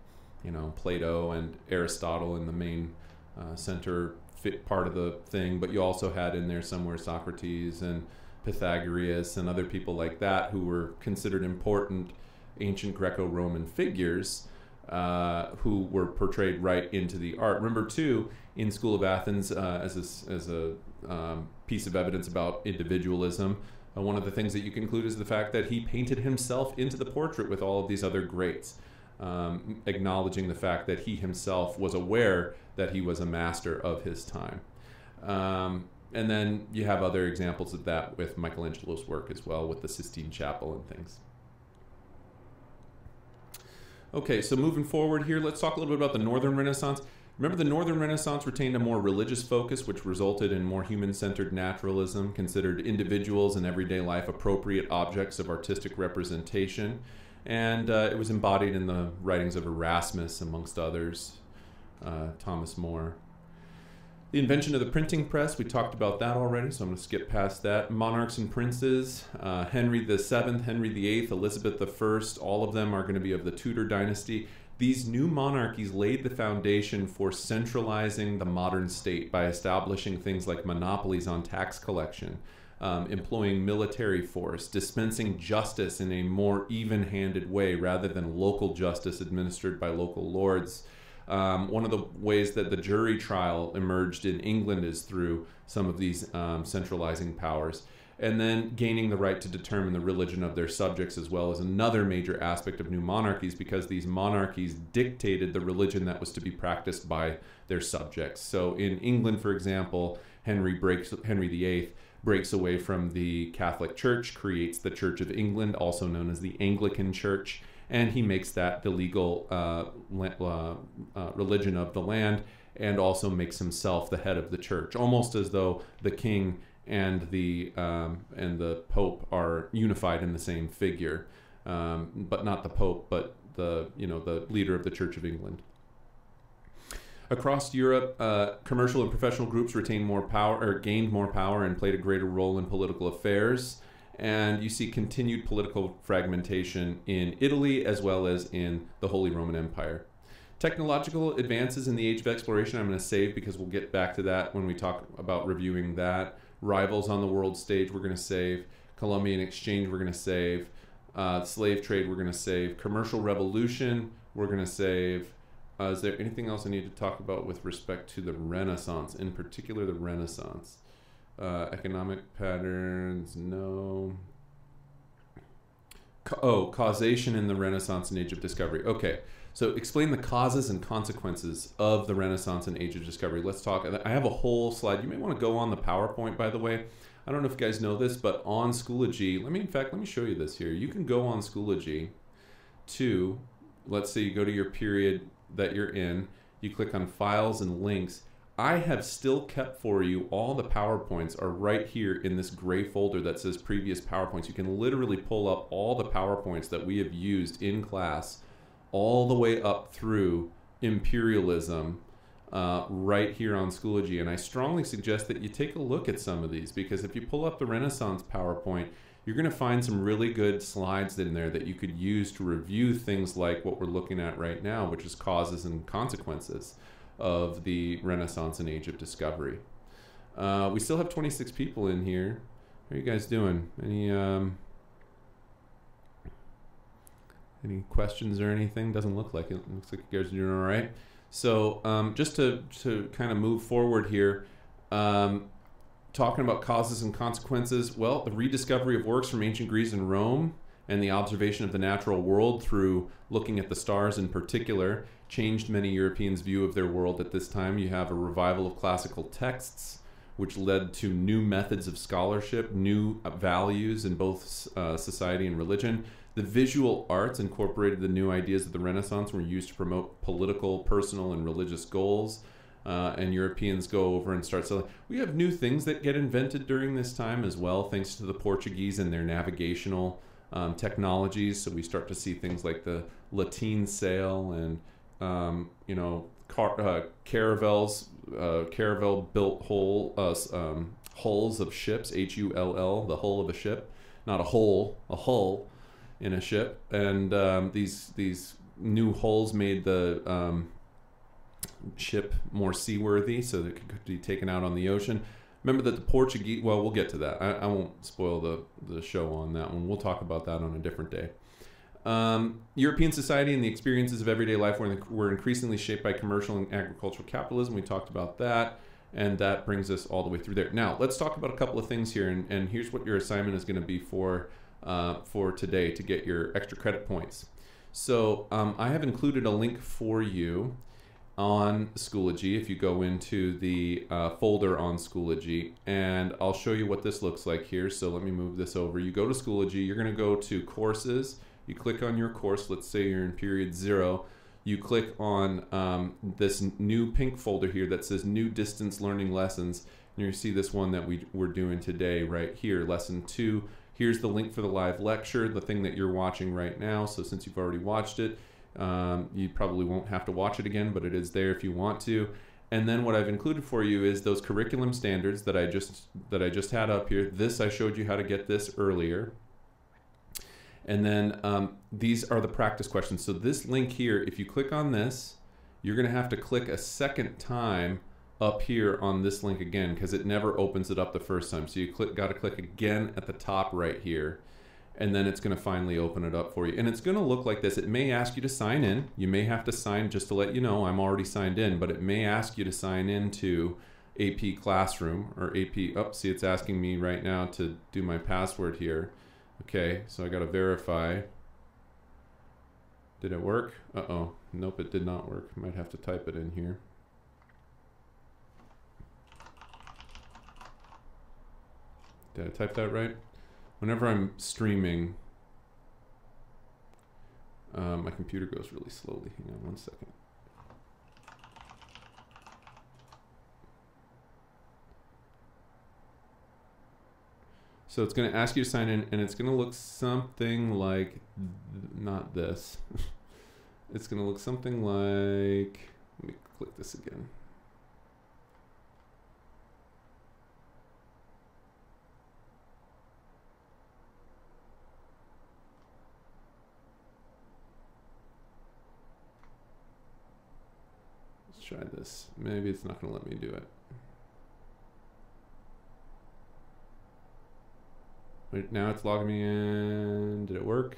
you know plato and aristotle in the main uh, center fit part of the thing. But you also had in there somewhere socrates and Pythagoras and other people like that who were considered important ancient Greco-Roman figures uh, who were portrayed right into the art. Remember too, in School of Athens, uh, as a, as a um, piece of evidence about individualism, uh, one of the things that you conclude is the fact that he painted himself into the portrait with all of these other greats, um, acknowledging the fact that he himself was aware that he was a master of his time. Um, and then you have other examples of that with Michelangelo's work as well, with the Sistine Chapel and things. Okay, so moving forward here, let's talk a little bit about the Northern Renaissance. Remember, the Northern Renaissance retained a more religious focus, which resulted in more human centered naturalism, considered individuals in everyday life appropriate objects of artistic representation, and uh, it was embodied in the writings of Erasmus, amongst others, uh, Thomas More. The invention of the printing press, we talked about that already, so I'm going to skip past that. Monarchs and princes, uh, Henry VII, Henry VIII, Elizabeth I, all of them are going to be of the Tudor dynasty. These new monarchies laid the foundation for centralizing the modern state by establishing things like monopolies on tax collection, um, employing military force, dispensing justice in a more even handed way rather than local justice administered by local lords. Um, one of the ways that the jury trial emerged in England is through some of these um, centralizing powers. And then gaining the right to determine the religion of their subjects as well as another major aspect of new monarchies because these monarchies dictated the religion that was to be practiced by their subjects. So in England, for example, Henry breaks Henry VIII breaks away from the Catholic Church, creates the Church of England, also known as the Anglican Church, and he makes that the legal uh, uh, uh, religion of the land and also makes himself the head of the church, almost as though the king and the um, and the pope are unified in the same figure, um, but not the pope, but the you know the leader of the Church of England. Across Europe, uh, commercial and professional groups retained more power or gained more power and played a greater role in political affairs and you see continued political fragmentation in Italy as well as in the Holy Roman Empire. Technological advances in the age of exploration, I'm going to save because we'll get back to that when we talk about reviewing that. Rivals on the world stage, we're going to save. Columbian exchange, we're going to save. Uh, slave trade, we're going to save. Commercial revolution, we're going to save. Uh, is there anything else I need to talk about with respect to the Renaissance, in particular the Renaissance? Uh, economic patterns, no. oh, causation in the Renaissance and Age of Discovery. Okay, so explain the causes and consequences of the Renaissance and Age of Discovery. Let's talk. I have a whole slide. You may want to go on the PowerPoint, by the way. I don't know if you guys know this, but on Schoology, let me, in fact, let me show you this here. You can go on Schoology to, let's say you go to your period that you're in, you click on Files and Links, I have still kept for you all the PowerPoints are right here in this gray folder that says previous PowerPoints. You can literally pull up all the PowerPoints that we have used in class all the way up through imperialism uh, right here on Schoology. And I strongly suggest that you take a look at some of these because if you pull up the Renaissance PowerPoint, you're going to find some really good slides in there that you could use to review things like what we're looking at right now, which is causes and consequences of the Renaissance and Age of Discovery. Uh, we still have 26 people in here. How are you guys doing? Any um, any questions or anything? Doesn't look like it. it looks like you guys are doing all right. So um, just to to kind of move forward here, um, talking about causes and consequences. Well, the rediscovery of works from ancient Greece and Rome and the observation of the natural world through looking at the stars in particular changed many Europeans' view of their world at this time. You have a revival of classical texts, which led to new methods of scholarship, new values in both uh, society and religion. The visual arts incorporated the new ideas of the Renaissance were used to promote political, personal, and religious goals. Uh, and Europeans go over and start selling. We have new things that get invented during this time as well, thanks to the Portuguese and their navigational um, technologies. So we start to see things like the lateen sail and um, you know car, uh, caravels, uh, caravel built hull uh, um, hulls of ships, H U L L, the hull of a ship, not a hole, a hull in a ship, and um, these these new hulls made the um, ship more seaworthy, so that it could be taken out on the ocean. Remember that the Portuguese. Well, we'll get to that. I, I won't spoil the the show on that one. We'll talk about that on a different day. Um, European society and the experiences of everyday life were, were increasingly shaped by commercial and agricultural capitalism. We talked about that, and that brings us all the way through there. Now, let's talk about a couple of things here, and, and here's what your assignment is going to be for uh, for today to get your extra credit points. So um, I have included a link for you on Schoology if you go into the uh, folder on Schoology and I'll show you what this looks like here. So let me move this over. You go to Schoology, you're going to go to courses, you click on your course, let's say you're in period zero, you click on um, this new pink folder here that says new distance learning lessons and you see this one that we, we're doing today right here lesson two here's the link for the live lecture the thing that you're watching right now so since you've already watched it um, you probably won't have to watch it again but it is there if you want to and then what I've included for you is those curriculum standards that I just that I just had up here this I showed you how to get this earlier and then um, these are the practice questions. So this link here, if you click on this, you're going to have to click a second time up here on this link again because it never opens it up the first time. So you click, got to click again at the top right here and then it's going to finally open it up for you. And it's going to look like this. It may ask you to sign in. You may have to sign just to let you know I'm already signed in, but it may ask you to sign into AP Classroom or AP. Oh, see, it's asking me right now to do my password here. Okay, so I got to verify. Did it work? Uh-oh. Nope, it did not work. Might have to type it in here. Did I type that right? Whenever I'm streaming, uh, my computer goes really slowly. Hang on one second. So it's going to ask you to sign in, and it's going to look something like th not this. it's going to look something like. Let me click this again. Try this. Maybe it's not going to let me do it. Wait, now it's logging me in. Did it work?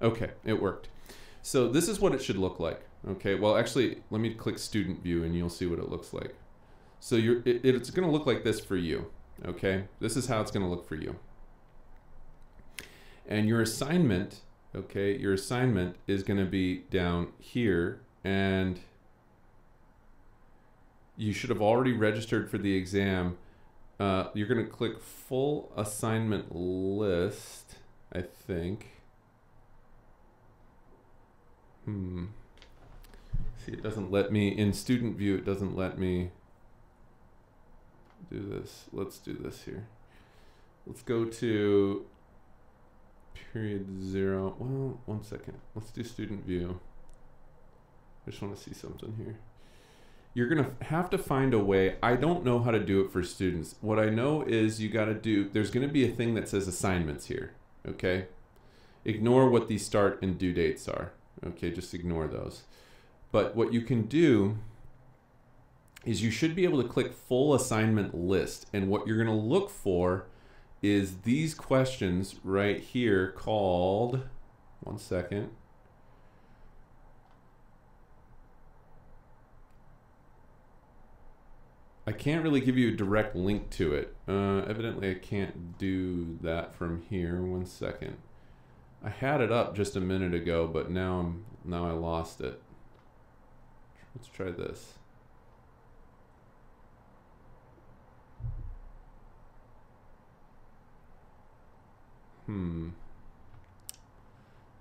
Okay, it worked. So this is what it should look like. Okay, well actually, let me click student view and you'll see what it looks like. So you're, it, it's gonna look like this for you. Okay, this is how it's gonna look for you. And your assignment, okay, your assignment is gonna be down here and you should have already registered for the exam. Uh, you're going to click full assignment list, I think. Hmm. See, it doesn't let me, in student view, it doesn't let me do this. Let's do this here. Let's go to period zero. Well, one second. Let's do student view. I just want to see something here you're going to have to find a way. I don't know how to do it for students. What I know is you got to do, there's going to be a thing that says assignments here, okay? Ignore what these start and due dates are, okay? Just ignore those. But what you can do is you should be able to click full assignment list. And what you're going to look for is these questions right here called, one second, I can't really give you a direct link to it. Uh, evidently, I can't do that from here. One second. I had it up just a minute ago, but now I'm now I lost it. Let's try this. Hmm.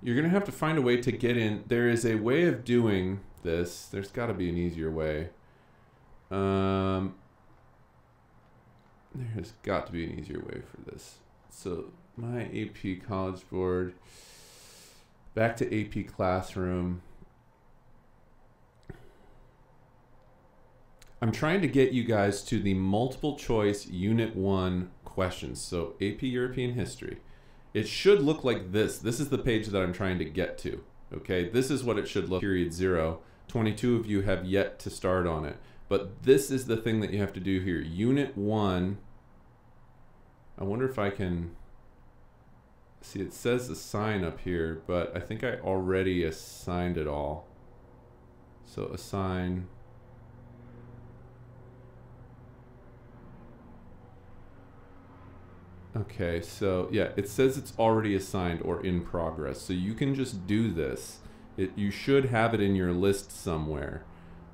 You're gonna have to find a way to get in. There is a way of doing this. There's got to be an easier way. Um, there's got to be an easier way for this. So my AP College Board, back to AP Classroom. I'm trying to get you guys to the multiple choice Unit 1 questions. So AP European History. It should look like this. This is the page that I'm trying to get to. Okay, this is what it should look. Period zero. 22 of you have yet to start on it. But this is the thing that you have to do here. Unit 1. I wonder if I can... See, it says assign up here, but I think I already assigned it all. So assign... Okay, so yeah, it says it's already assigned or in progress. So you can just do this. It, you should have it in your list somewhere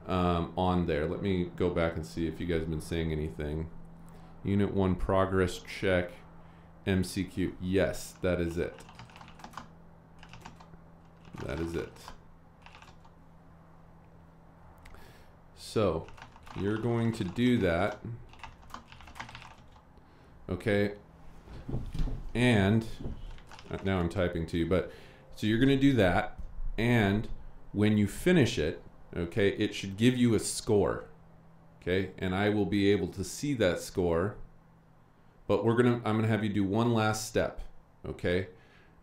um, on there. Let me go back and see if you guys have been saying anything. Unit 1 progress check. MCQ. Yes, that is it. That is it. So, you're going to do that. Okay. And uh, now I'm typing to you, but so you're going to do that. And when you finish it, okay, it should give you a score. Okay. And I will be able to see that score. But we're going to, I'm going to have you do one last step. Okay.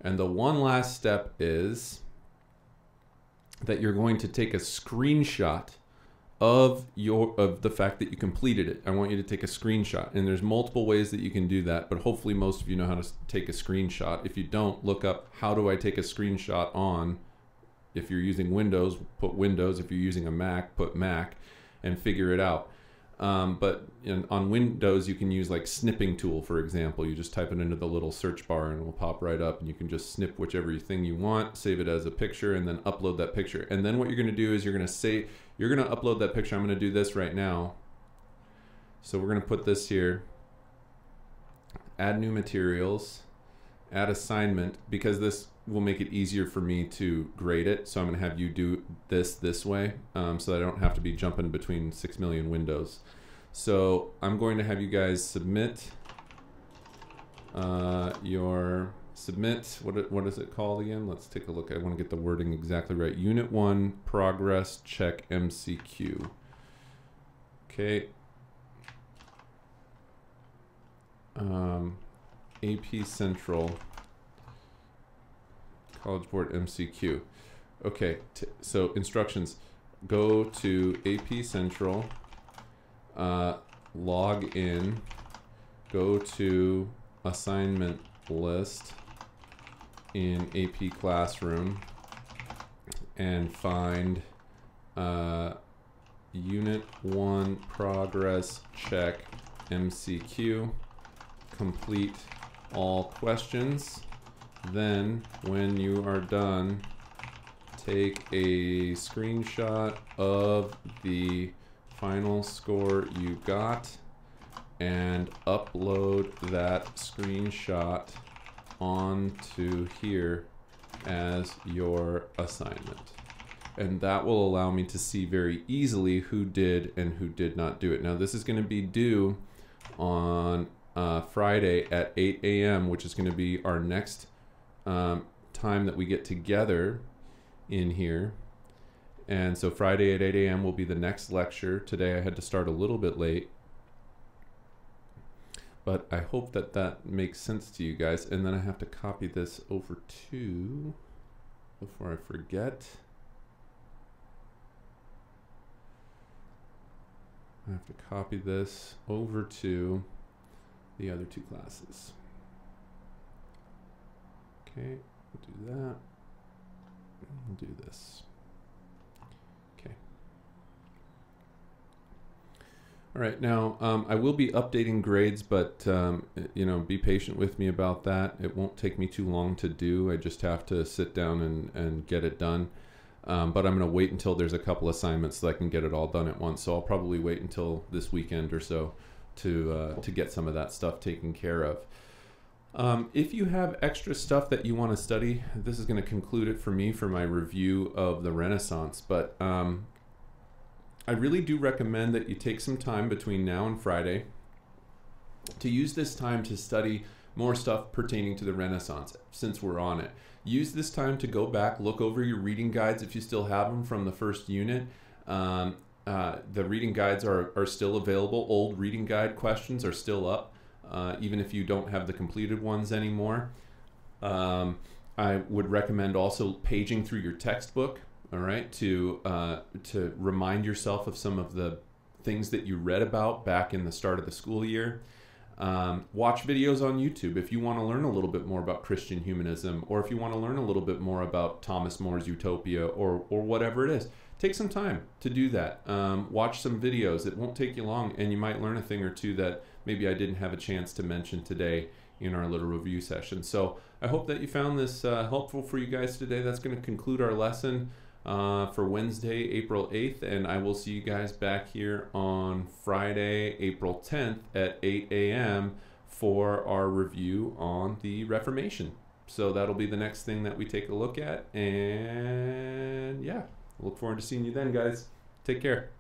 And the one last step is that you're going to take a screenshot of your of the fact that you completed it. I want you to take a screenshot. And there's multiple ways that you can do that, but hopefully most of you know how to take a screenshot. If you don't, look up how do I take a screenshot on if you're using Windows, put Windows. If you're using a Mac, put Mac and figure it out. Um, but in, on Windows, you can use like snipping tool, for example. You just type it into the little search bar and it will pop right up, and you can just snip whichever thing you want, save it as a picture, and then upload that picture. And then what you're going to do is you're going to say you're going to upload that picture. I'm going to do this right now. So we're going to put this here. Add new materials. Add assignment because this will make it easier for me to grade it. So I'm going to have you do this this way um, so I don't have to be jumping between 6 million windows. So I'm going to have you guys submit uh, your submit what what is it called again? Let's take a look. I want to get the wording exactly right. Unit 1 progress check mcq okay. Um, ap central college board mcq okay so instructions. Go to ap central uh, log in go to assignment list in AP Classroom and find uh, Unit 1 Progress Check MCQ, complete all questions. Then, when you are done, take a screenshot of the final score you got and upload that screenshot onto here as your assignment. And that will allow me to see very easily who did and who did not do it. Now this is going to be due on uh, Friday at 8 a.m., which is going to be our next um, time that we get together in here. And so Friday at 8 a.m. will be the next lecture. Today I had to start a little bit late but I hope that that makes sense to you guys. And then I have to copy this over to, before I forget. I have to copy this over to the other two classes. Okay, we'll do that. We'll do this. Okay. All right. Now, um, I will be updating grades, but um, you know, be patient with me about that. It won't take me too long to do. I just have to sit down and, and get it done. Um, but I'm going to wait until there's a couple assignments so I can get it all done at once. So I'll probably wait until this weekend or so to uh, to get some of that stuff taken care of. Um, if you have extra stuff that you want to study, this is going to conclude it for me for my review of the Renaissance. But um, I really do recommend that you take some time between now and Friday to use this time to study more stuff pertaining to the Renaissance since we're on it. Use this time to go back, look over your reading guides if you still have them from the first unit. Um, uh, the reading guides are, are still available. Old reading guide questions are still up, uh, even if you don't have the completed ones anymore. Um, I would recommend also paging through your textbook all right to uh, to remind yourself of some of the things that you read about back in the start of the school year. Um, watch videos on youtube if you want to learn a little bit more about christian humanism or if you want to learn a little bit more about thomas more's utopia or or whatever it is. Take some time to do that. Um, watch some videos. It won't take you long and you might learn a thing or two that maybe i didn't have a chance to mention today in our little review session so i hope that you found this uh, helpful for you guys today that's going to conclude our lesson uh, for Wednesday, April 8th, and I will see you guys back here on Friday, April 10th at 8 a.m. for our review on the Reformation. So that'll be the next thing that we take a look at. And yeah, look forward to seeing you then, guys. Take care.